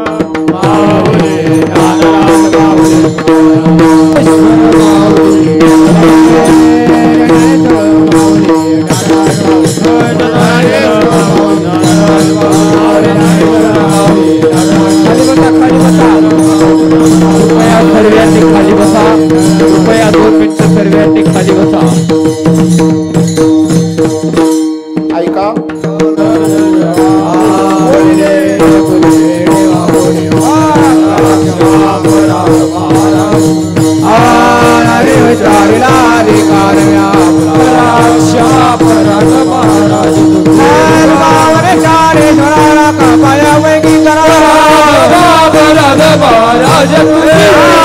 मिनिटं सर्वांनी खाली बसा ऐका सद्गुरुदेव